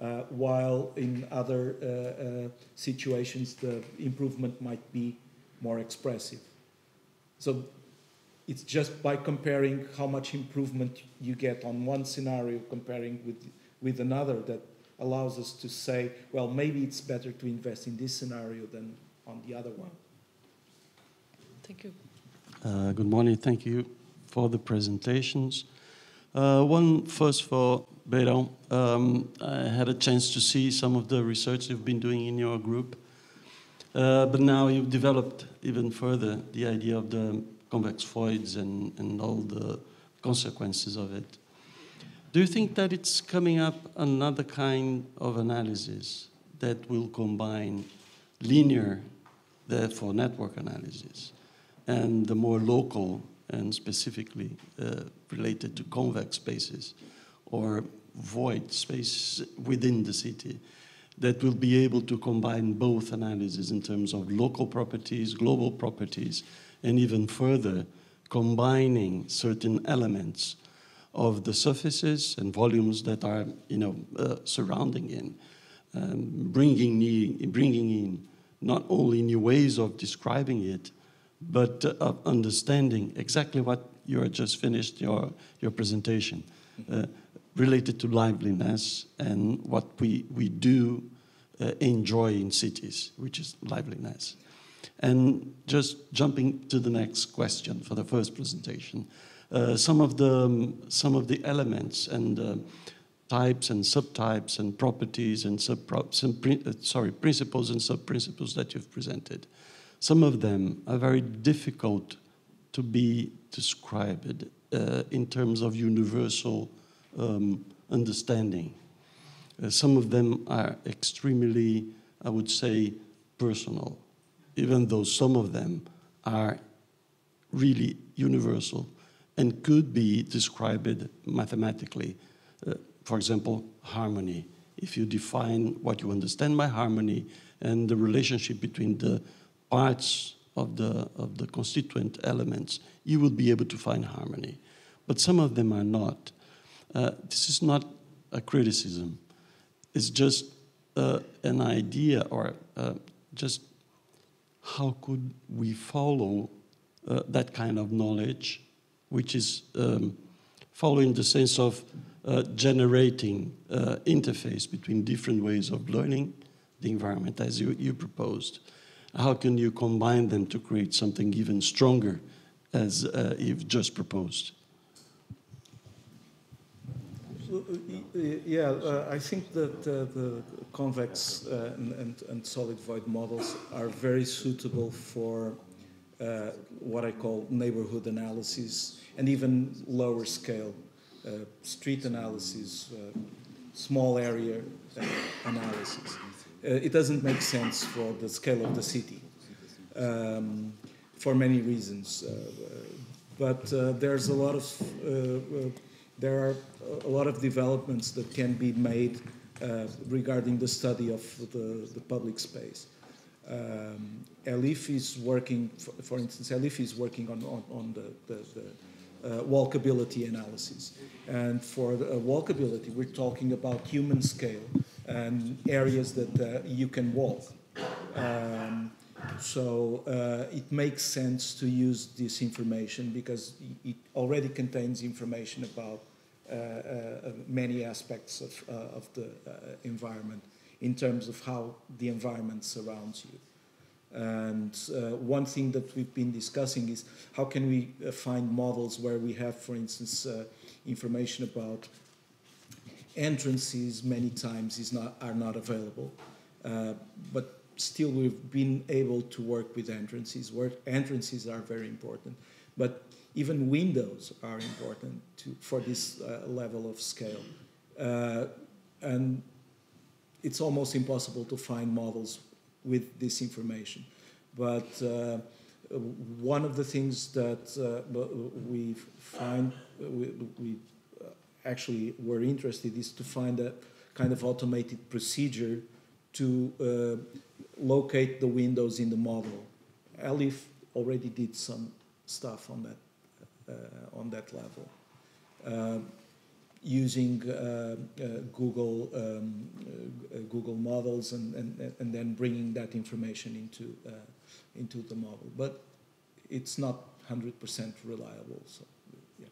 uh, while in other uh, uh, situations the improvement might be more expressive. So it's just by comparing how much improvement you get on one scenario comparing with, with another that allows us to say, well, maybe it's better to invest in this scenario than on the other one. Thank you. Uh, good morning. Thank you for the presentations. Uh, one first for Beto. Um, I had a chance to see some of the research you've been doing in your group, uh, but now you've developed even further the idea of the convex voids and, and all the consequences of it. Do you think that it's coming up another kind of analysis that will combine linear, therefore network analysis, and the more local and specifically uh, related to convex spaces or void space within the city that will be able to combine both analyses in terms of local properties, global properties, and even further combining certain elements of the surfaces and volumes that are you know, uh, surrounding in, um, bringing, in, bringing in not only new ways of describing it, but uh, of understanding exactly what you just finished your, your presentation, uh, related to liveliness and what we, we do uh, enjoy in cities, which is liveliness. And just jumping to the next question for the first presentation, some of the um, some of the elements and uh, types and subtypes and properties and sub uh, sorry principles and sub principles that you've presented, some of them are very difficult to be described uh, in terms of universal um, understanding. Uh, some of them are extremely, I would say, personal even though some of them are really universal and could be described mathematically. Uh, for example, harmony. If you define what you understand by harmony and the relationship between the parts of the, of the constituent elements, you will be able to find harmony. But some of them are not. Uh, this is not a criticism. It's just uh, an idea or uh, just how could we follow uh, that kind of knowledge, which is um, following the sense of uh, generating uh, interface between different ways of learning the environment as you, you proposed. How can you combine them to create something even stronger as uh, you've just proposed? Yeah, uh, I think that uh, the convex uh, and, and, and, solid void models are very suitable for uh, what I call neighborhood analysis and even lower scale uh, street analysis, uh, small area analysis. it doesn't make sense for the scale of the city um, for many reasons. but there's a lot of there are a lot of developments that can be made uh, regarding the study of the, the public space. Um, Elif is working, for, for, instance, Elif is working on, on, on the, the, the uh, walkability analysis. And for the, uh, walkability, we're talking about human scale and areas that uh, you can walk. Um, so uh, it makes sense to use this information because it already contains information about uh, uh, many aspects of, of the environment in terms of how the environment surrounds you. And uh, one thing that we've been discussing is how can we uh, find models where we have, for instance, uh, information about entrances many times is not, are not available. but still we've been able to work with entrances. Where entrances are very important. But even windows are important to, for this uh, level of scale. Uh, and it's almost impossible to find models with this information. But uh, one of the things that uh, we find, we, we uh, actually were interested is to find a kind of automated procedure to uh, locate the windows in the model. Elif already did some stuff on that uh, on that level. Uh, using uh, Google um, Google models and, and, and then bringing that information into into the model, but it's not 100% reliable. So, yeah.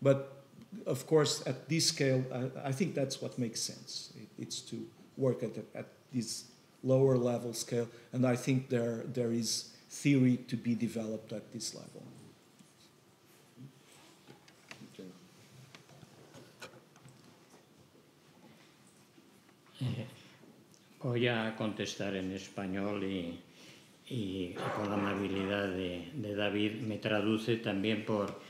But of course, at this scale, I, I, think that's what makes sense. It, it's to work at, at this lower level scale, and I think there there is theory to be developed at this level. Voy a contestar en español y, y con la amabilidad de, de, David me traduce también por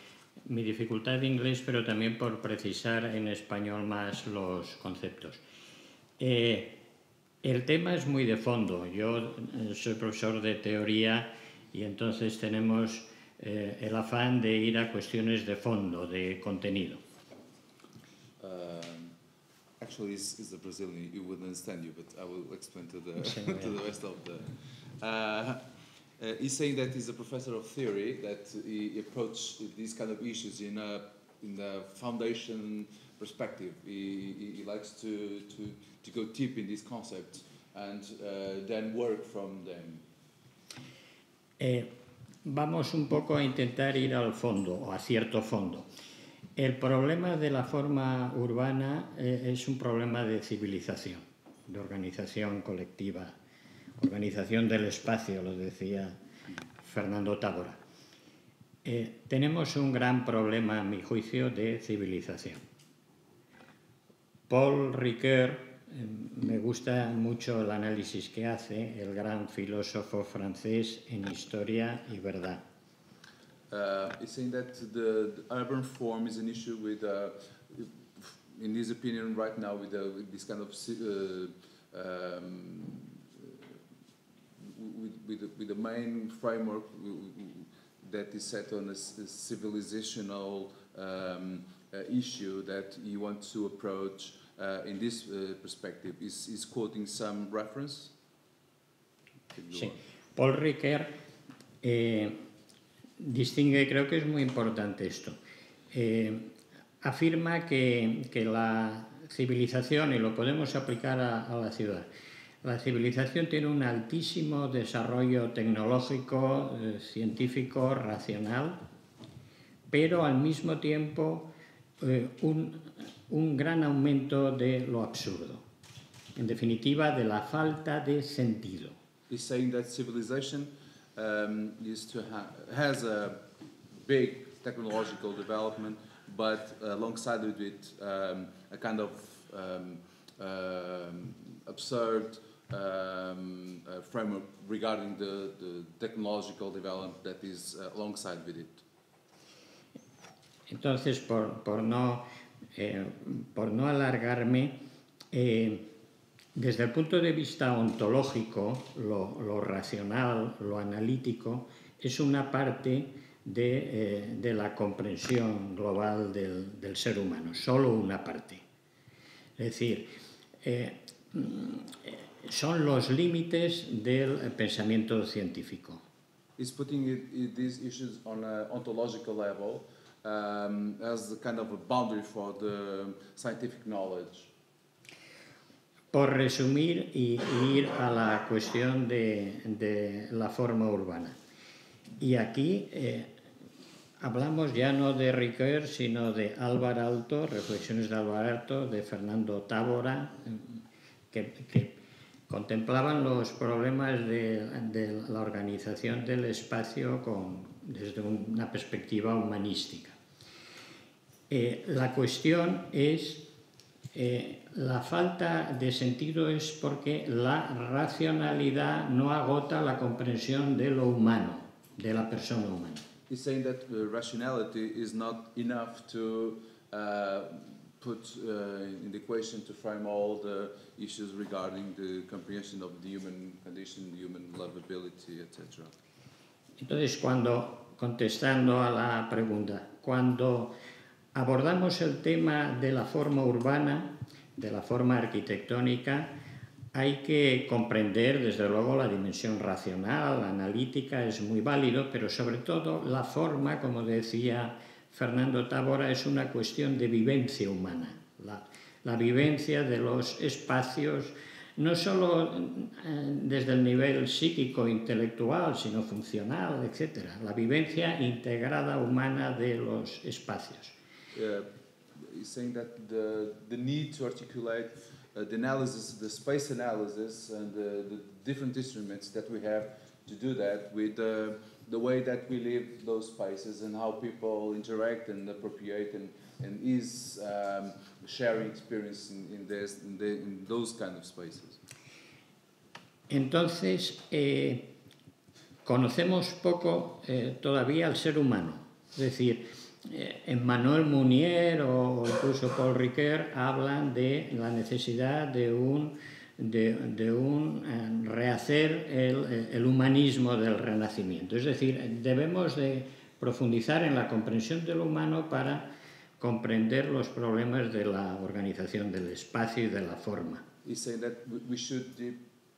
mi dificultad de inglés, pero también por precisar en español más los conceptos. Eh, el tema es muy de fondo. Yo eh, soy profesor de teoría y entonces tenemos eh, el afán de ir a cuestiones de fondo, de contenido. Actually is, is a Brazilian, he wouldn't understand you, but I will explain to the, to the rest of the. Uh, uh, he's saying that he's a professor of theory, that he approaches these kind of issues in a, in a foundation perspective. He, he, he likes to, to, to go deep in these concepts and uh, then work from them. Eh, vamos un poco a intentar ir al fondo, o a cierto fondo. El problema de la forma urbana eh, es un problema de civilización. de organización colectiva, organización del espacio, lo decía Fernando Tábora. Eh, tenemos un gran problema, a mi juicio, de civilización. Paul Ricoeur, eh, me gusta mucho el análisis que hace, el gran filósofo francés en historia y verdad. Uh, he's saying that the, the, urban form is an issue with, uh, in his opinion, right now with, uh, with this kind of uh, um, with, with, the, with the main framework that is set on a, a civilizational um, uh, issue that you want to approach uh, in this uh, perspective. Is, is quoting some reference? Sí. Paul Ricoeur eh, distingue, creo que es muy importante esto, eh, afirma que, que, la civilización, y lo podemos aplicar a, a la ciudad, la civilización tiene un altísimo desarrollo tecnológico, eh, científico, racional, pero al mismo tiempo eh, un, un, gran aumento de lo absurdo. En definitiva, de la falta de sentido. He's saying that civilization um, is to ha has a big technological development, but alongside with it, um, a kind of um, um absurd um, uh, framework regarding the, the, technological development that is uh, alongside with it. Entonces, por, por, no, eh, por no alargarme, eh, desde el punto de vista ontológico, lo, lo racional, lo analítico, es una parte de, eh, de la comprensión global del, del, ser humano, solo una parte. Es decir, eh, son los límites del pensamiento científico. Is putting it, these issues on an ontological level um, as kind of a boundary for the scientific knowledge. Por resumir y, y ir a la cuestión de, de, la forma urbana. Y aquí eh, hablamos ya no de Ricoeur, sino de Álvaro Alto, reflexiones de Álvaro Alto, de Fernando Tábora, que, que contemplaban los problemas de, de, la organización del espacio con, desde una perspectiva humanística. Eh, la cuestión es, eh, la falta de sentido es porque la racionalidad no agota la comprensión de lo humano, de la persona humana. He's saying that uh, rationality is not enough to uh, put uh, in the equation to frame all the issues regarding the comprehension of the human condition, human lovability, etc. Entonces, cuando, contestando a la pregunta, cuando abordamos el tema de la forma urbana, de la forma arquitectónica, hay que comprender, desde luego, la dimensión racional, analítica, es muy válido, pero sobre todo la forma, como decía Fernando Tábora, es una cuestión de vivencia humana. La, vivencia de los espacios, no solo eh, desde el nivel psíquico, intelectual, sino funcional, etc. La vivencia integrada humana de los espacios. He's saying that the, the need to articulate uh, the analysis, the space analysis, and the, the different instruments that we have to do that with uh, the way that we live those spaces and how people interact and appropriate and, and is um, sharing experience in, in, this, in, the, in, those kind of spaces. Entonces, eh, conocemos poco eh, todavía al ser humano. Es decir, Emmanuel Mounier o incluso Paul Ricoeur hablan de la necesidad de un, de, de un eh, rehacer el, el humanismo del renacimiento. Es decir, debemos de profundizar en la comprensión del humano para comprender los problemas de la organización del espacio y de la forma.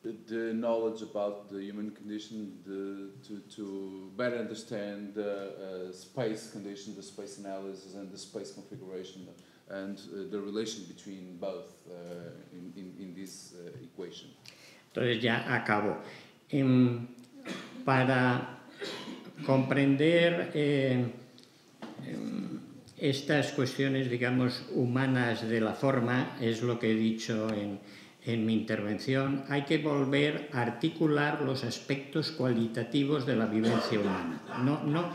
The knowledge about the human condition the, to, to better understand the uh, space condition, the space analysis and the space configuration and uh, the relation between both uh, in, in, in, this uh, equation. Entonces ya acabo. En, para comprender eh, estas cuestiones, digamos, humanas de la forma, es lo que he dicho en, en mi intervención, hay que volver a articular los aspectos cualitativos de la vivencia humana. No, no,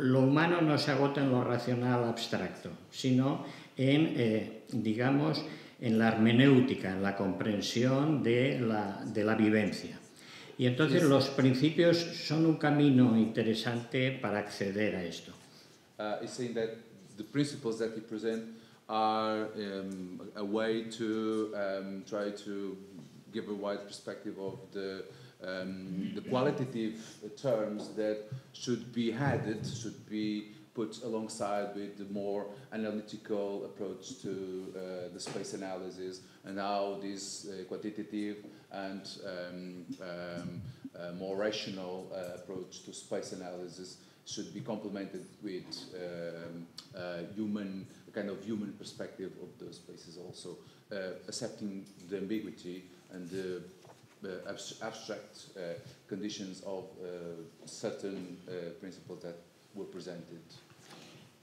lo humano no se agota en lo racional abstracto, sino en, eh, digamos, en la hermenéutica, en la comprensión de la, de la vivencia. Y entonces los principios son un camino interesante para acceder a esto. Uh, are um, a way to um, try to give a wide perspective of the um, the qualitative terms that should be added, should be put alongside with the more analytical approach to uh, the space analysis and how this uh, quantitative and um, um, uh, more rational uh, approach to space analysis should be complemented with um, human kind of human perspective of those spaces also uh, accepting the ambiguity and the uh, abstract uh, conditions of certain principles that were presented.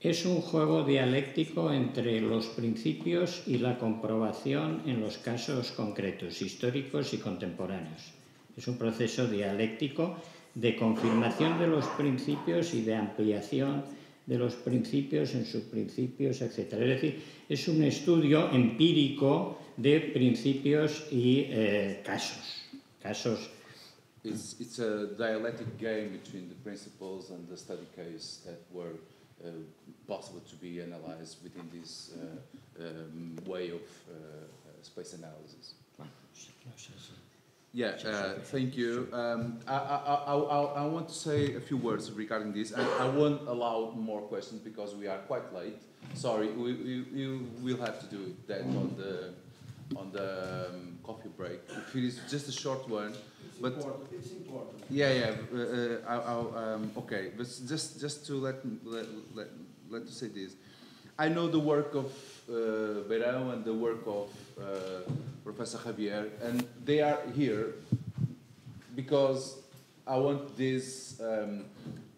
Es un juego dialéctico entre los principios y la comprobación en los casos concretos, históricos y contemporáneos. Es un proceso dialéctico de confirmación de los principios y de ampliación de los principios en sus principios, etc. Es decir, es un estudio empírico de principios y eh, casos. casos It's, it's a dialectic game between the principles and the study case that were uh, possible to be analyzed within this uh, um, way of uh, space analysis. Yeah, uh, thank you. Um, I, I, I, I, want to say a few words regarding this, and I won't allow more questions because we are quite late. Sorry, we, we, we will have to do that on the on the um, coffee break. If it is just a short one, it's but important. it's important. Yeah, yeah. Uh, uh, I'll, um, okay, but just just to let let let let to say this, I know the work of uh, Beirão and the work of Professor Javier, and they are here because I want this um,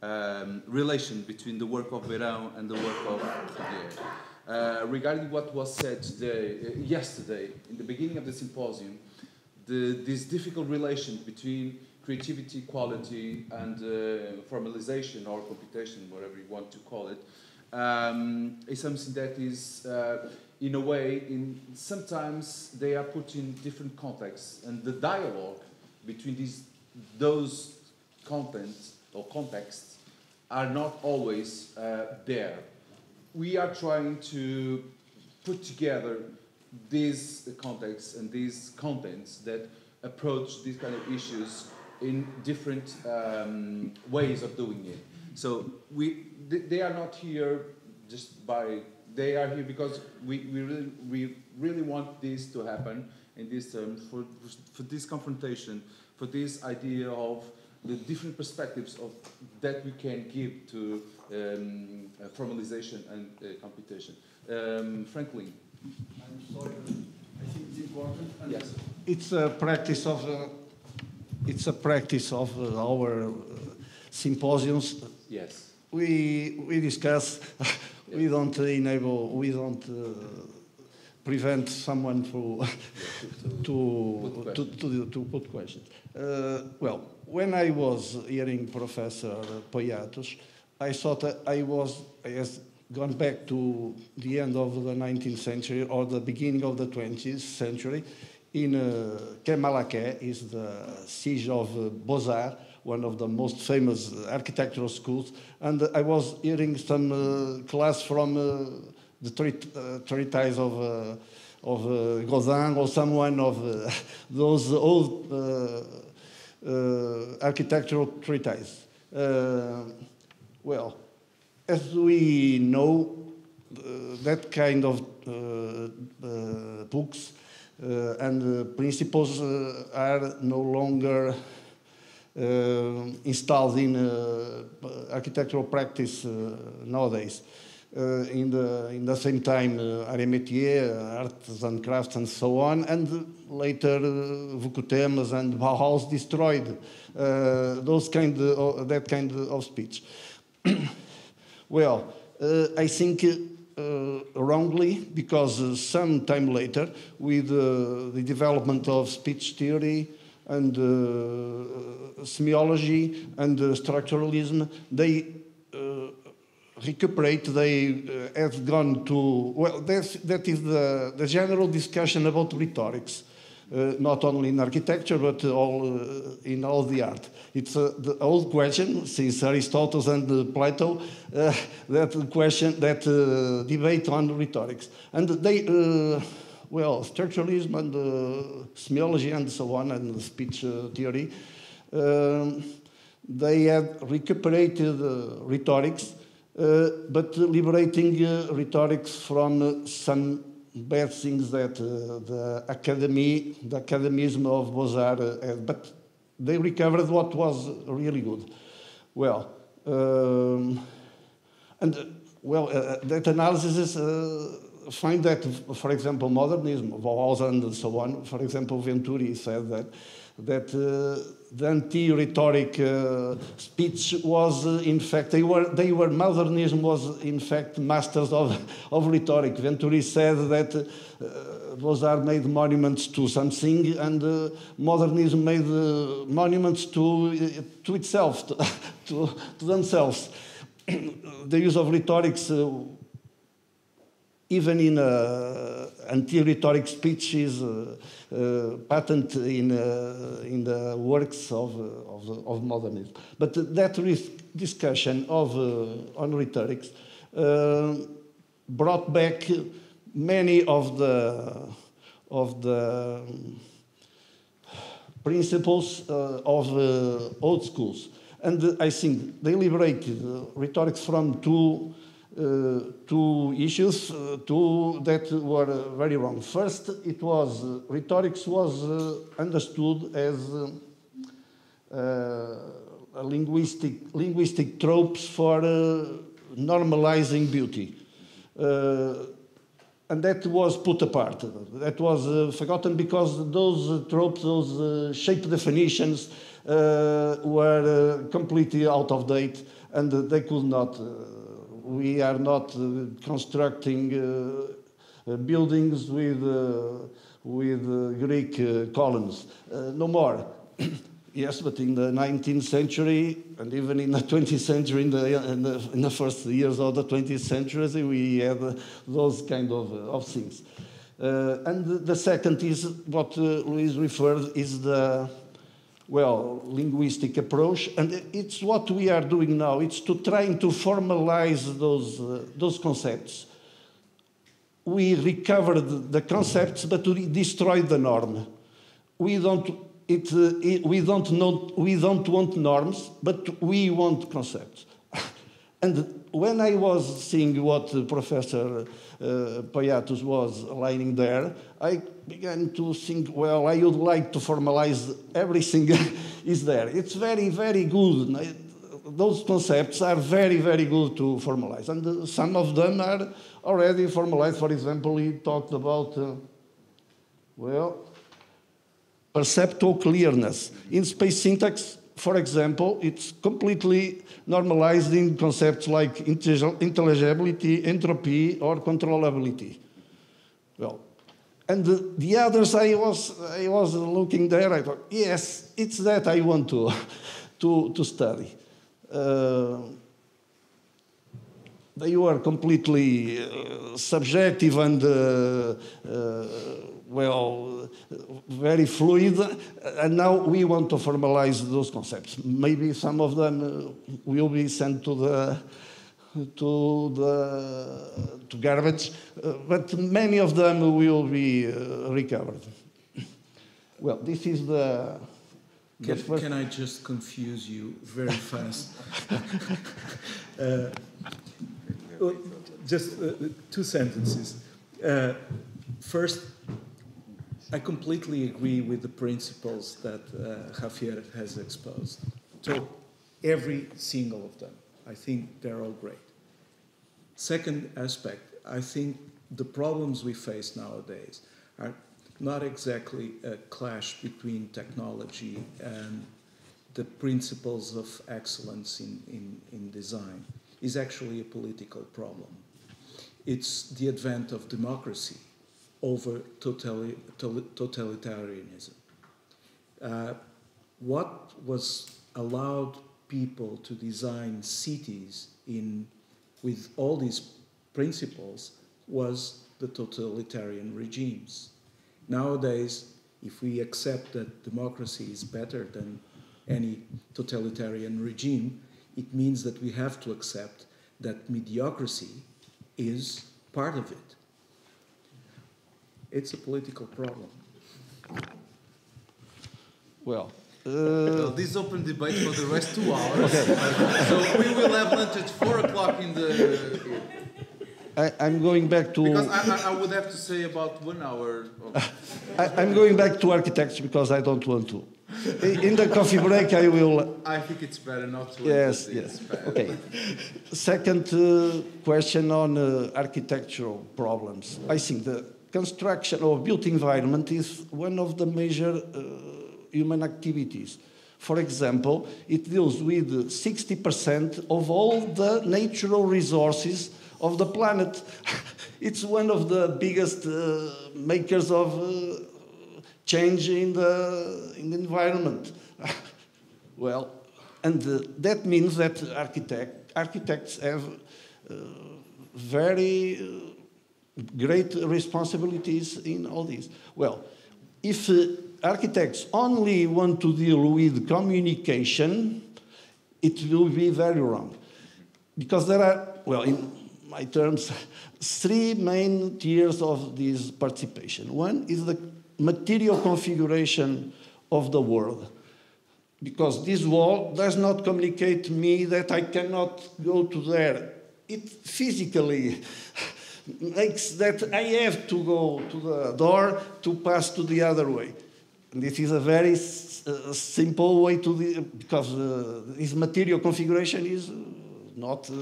um, relation between the work of Beirão and the work of Javier. Uh, regarding what was said today, uh, yesterday, in the beginning of the symposium, the, this difficult relation between creativity, quality, and uh, formalization or computation, whatever you want to call it, um, is something that is, uh, in a way, in sometimes they are put in different contexts, and the dialogue between these those contents or contexts are not always uh, there. We are trying to put together these contexts and these contents that approach these kind of issues in different um, ways of doing it. So we, they are not here just by, they are here because we, we, really, we really want this to happen in this term, for, for this confrontation, for this idea of the different perspectives of, that we can give to um, uh, formalization and uh, computation. Um, Franklin. I'm sorry, I think it's important. yes. It's a practice of, uh, it's a practice of uh, our uh, symposiums Yes. we we discuss. we don't enable. We don't uh, prevent someone to to, put to, to, to put questions. Uh, well, when I was hearing Professor Poyatos, I thought that I was I has gone back to the end of the 19th century or the beginning of the 20th century. In uh, Malaquais is the siege of uh, Beaux-Arts, one of the most famous architectural schools. And I was hearing some uh, class from uh, the treatise uh, of, uh, of uh, Godin or someone of uh, those old architectural treatises. well, as we know, that kind of books and principles are no longer uh, installed in uh, architectural practice uh, nowadays. in, the, in the same time, uh, arts and crafts, and so on, and later uh, and Bauhaus destroyed those kind of, that kind of speech. well, I think uh, wrongly because uh, some time later, with uh, the development of speech theory and uh, semiology and uh, structuralism, they uh, recuperate, they have gone to, well, that's, that is the, the general discussion about rhetorics. Uh, not only in architecture but all uh, in all the art. It's uh, the old question since Aristotle and Plato that question that debate on rhetorics and they well structuralism and semiology and so on and speech theory um, they have recuperated rhetorics but liberating rhetorics from some bad things that uh, the academy, the academism of Beaux-Arts uh, had, but they recovered what was really good. Well, um, and uh, well, uh, that analysis uh, find that, for example, modernism, Bauhaus and so on, for example, Venturi said that that uh, the anti-rhetoric uh, speech was, uh, in fact, they were, they were, modernism was, in fact, masters of, of rhetoric. Venturi said that uh, Beaux-Arts made monuments to something and uh, modernism made uh, monuments to, uh, to itself, to, to, to themselves. the use of rhetorics even in uh, anti-rhetoric speeches, uh, uh, patent in, uh, in the works of, uh, of, of, modernism. But that discussion of, uh, on rhetorics brought back many of the, of the principles of old schools. And I think they liberated rhetorics from two two issues, uh, two that were very wrong. First, it was uh, rhetorics was understood as a linguistic linguistic tropes for normalizing beauty and that was put apart. That was uh, forgotten because those uh, tropes, those uh, shape definitions were completely out of date and they could not we are not uh, constructing uh, uh, buildings with, with Greek columns. no more. Yes, but in the 19th century and even in the 20th century, in the, in the, in the first years of the 20th century, we had those kind of, of things. Uh, and the second is what uh, Luis referred is the well, linguistic approach, and it's what we are doing now. It's to trying to formalize those, uh, those concepts. We recovered the concepts, but we destroyed the norm. We don't, it, uh, it, we, don't know, we don't want norms, but we want concepts. And when I was seeing what Professor uh, was lining there, I began to think, well, I would like to formalize everything is there. It's very, very good. Those concepts are very, very good to formalize. And some of them are already formalized. For example, he talked about, uh, well, perceptual clearness. In space syntax, for example, it's completely normalized in concepts like intelligibility, entropy, or controllability. Well, and the, the, others, I was, I was looking there, I thought, yes, it's that I want to, to, to study. Uh, they were completely uh, subjective and uh, uh well, very fluid, and now we want to formalize those concepts. Maybe some of them uh, will be sent to the to the to garbage, uh, but many of them will be uh, recovered. Well, this is the. Can, the can I just confuse you very fast? uh, just uh, two sentences. Uh, first, I completely agree with the principles that uh, Javier has exposed. So, every single of them. I think they're all great. Second aspect, I think the problems we face nowadays are not exactly a clash between technology and the principles of excellence in, in, in design is actually a political problem. it's the advent of democracy over totali- totalitarianism. Uh, what was allowed people to design cities in, with all these principles was the totalitarian regimes. Nowadays, if we accept that democracy is better than any totalitarian regime, it means that we have to accept that mediocrity is part of it. It's a political problem. Well, Well, this open debate for the rest two hours. so we will have lunch at four o'clock in the. I, I'm going back to. Because I, I, I would have to say about one hour. I, I'm going back to architecture because I don't want to. In the coffee break, I will. I think it's better not to. Yes, yes. this. Okay. Second uh, question on uh, architectural problems. I think the construction of built environment is one of the major uh, human activities. For example, it deals with 60% of all the natural resources of the planet. it's one of the biggest uh, makers of uh, change in the, in the environment. well, and uh, that means that architect, architects have uh, very uh, great responsibilities in all this. Well, if uh, architects only want to deal with communication, it will be very wrong. Because there are, well, in my terms, three main tiers of this participation. One is the material configuration of the world because this wall does not communicate me that I cannot go to there. It physically makes that I have to go to the door to pass to the other way. And this is a very uh, simple way to the, because uh, this material configuration is uh, not uh,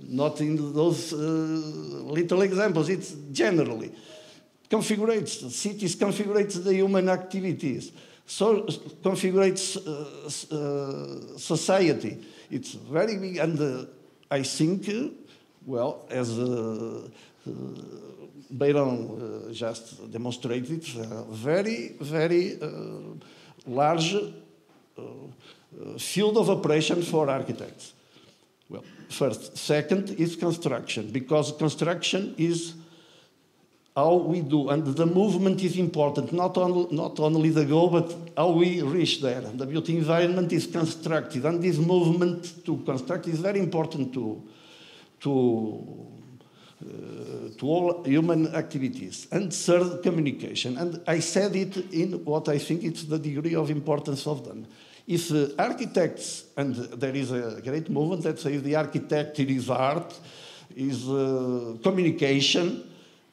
not in those uh, little examples. It's generally configurates cities, configurates the human activities, so configurates uh, society. It's very big, and I think, well, as uh, uh, uh, just demonstrated, a very, very uh, large uh, uh, field of operation for architects. Well, first. Second is construction, because construction is how we do, and the movement is important, not, on, not only the goal, but how we reach there. The built environment is constructed, and this movement to construct is very important to, to, uh, to all human activities. And third, communication. And I said it in what I think it's the degree of importance of them. If uh, architects, and there is a great movement that says the architect is art, is uh, communication,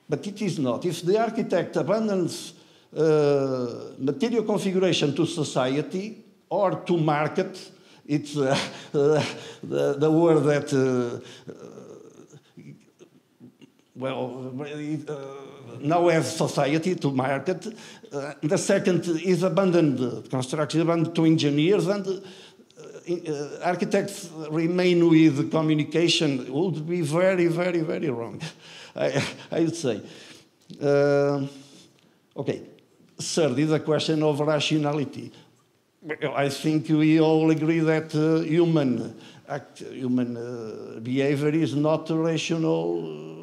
but it is not. If the architect abandons uh, material configuration to society or to market, it's uh, the, the word that, uh, well, uh, now have society to market. Uh, the second is abandoned construction, abandoned to engineers, and uh, uh, architects remain with communication would be very, very, very wrong, I, I would say. Uh, okay, third is a question of rationality. I think we all agree that uh, human, act, human behavior is not rational,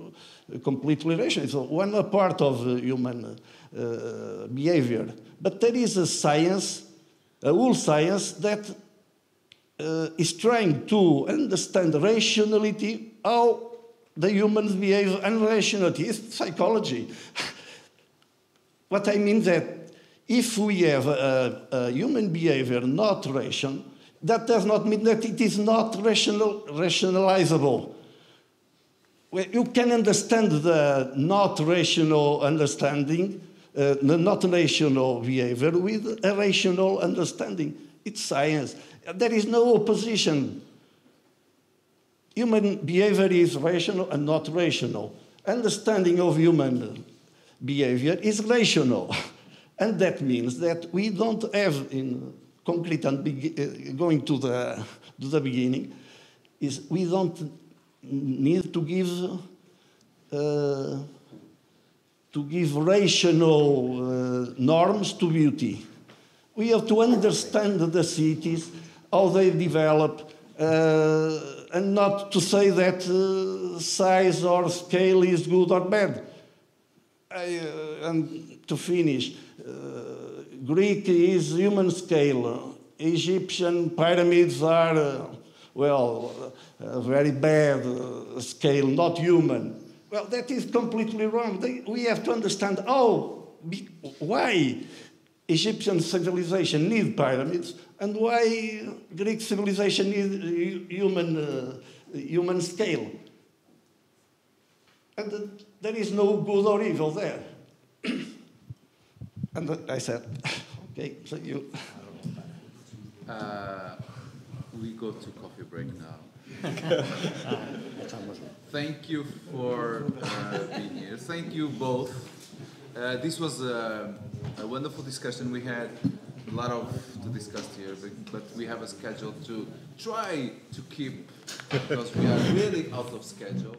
completely rational. It's one part of uh, human uh, behavior. But there is a science, a whole science that uh, is trying to understand rationality, how the humans behave, and rationality is psychology. what I mean that if we have a, a human behavior not rational, that does not mean that it is not rational, rationalizable. You can understand the not rational understanding, uh, the not rational behavior with a rational understanding. It's science. There is no opposition. Human behavior is rational and not rational. Understanding of human behavior is rational. And that means that we don't have in concrete and uh, going to the, to the beginning, is we don't need to give uh, to give rational uh, norms to beauty. We have to understand the cities, how they develop, uh, and not to say that uh, size or scale is good or bad. I, uh, and to finish, uh, Greek is human scale. Egyptian pyramids are, well, uh, very bad uh, scale, not human. Well, that is completely wrong. They, we have to understand how, be, why Egyptian civilization need pyramids and why Greek civilization need human, uh, human scale. And uh, there is no good or evil there. and I said, okay, so you. Uh, we go to coffee break now. Thank you for uh, being here. Thank you both. Uh, this was a, a, wonderful discussion. We had a lot of to discuss here, but, but we have a schedule to try to keep because we are really out of schedule.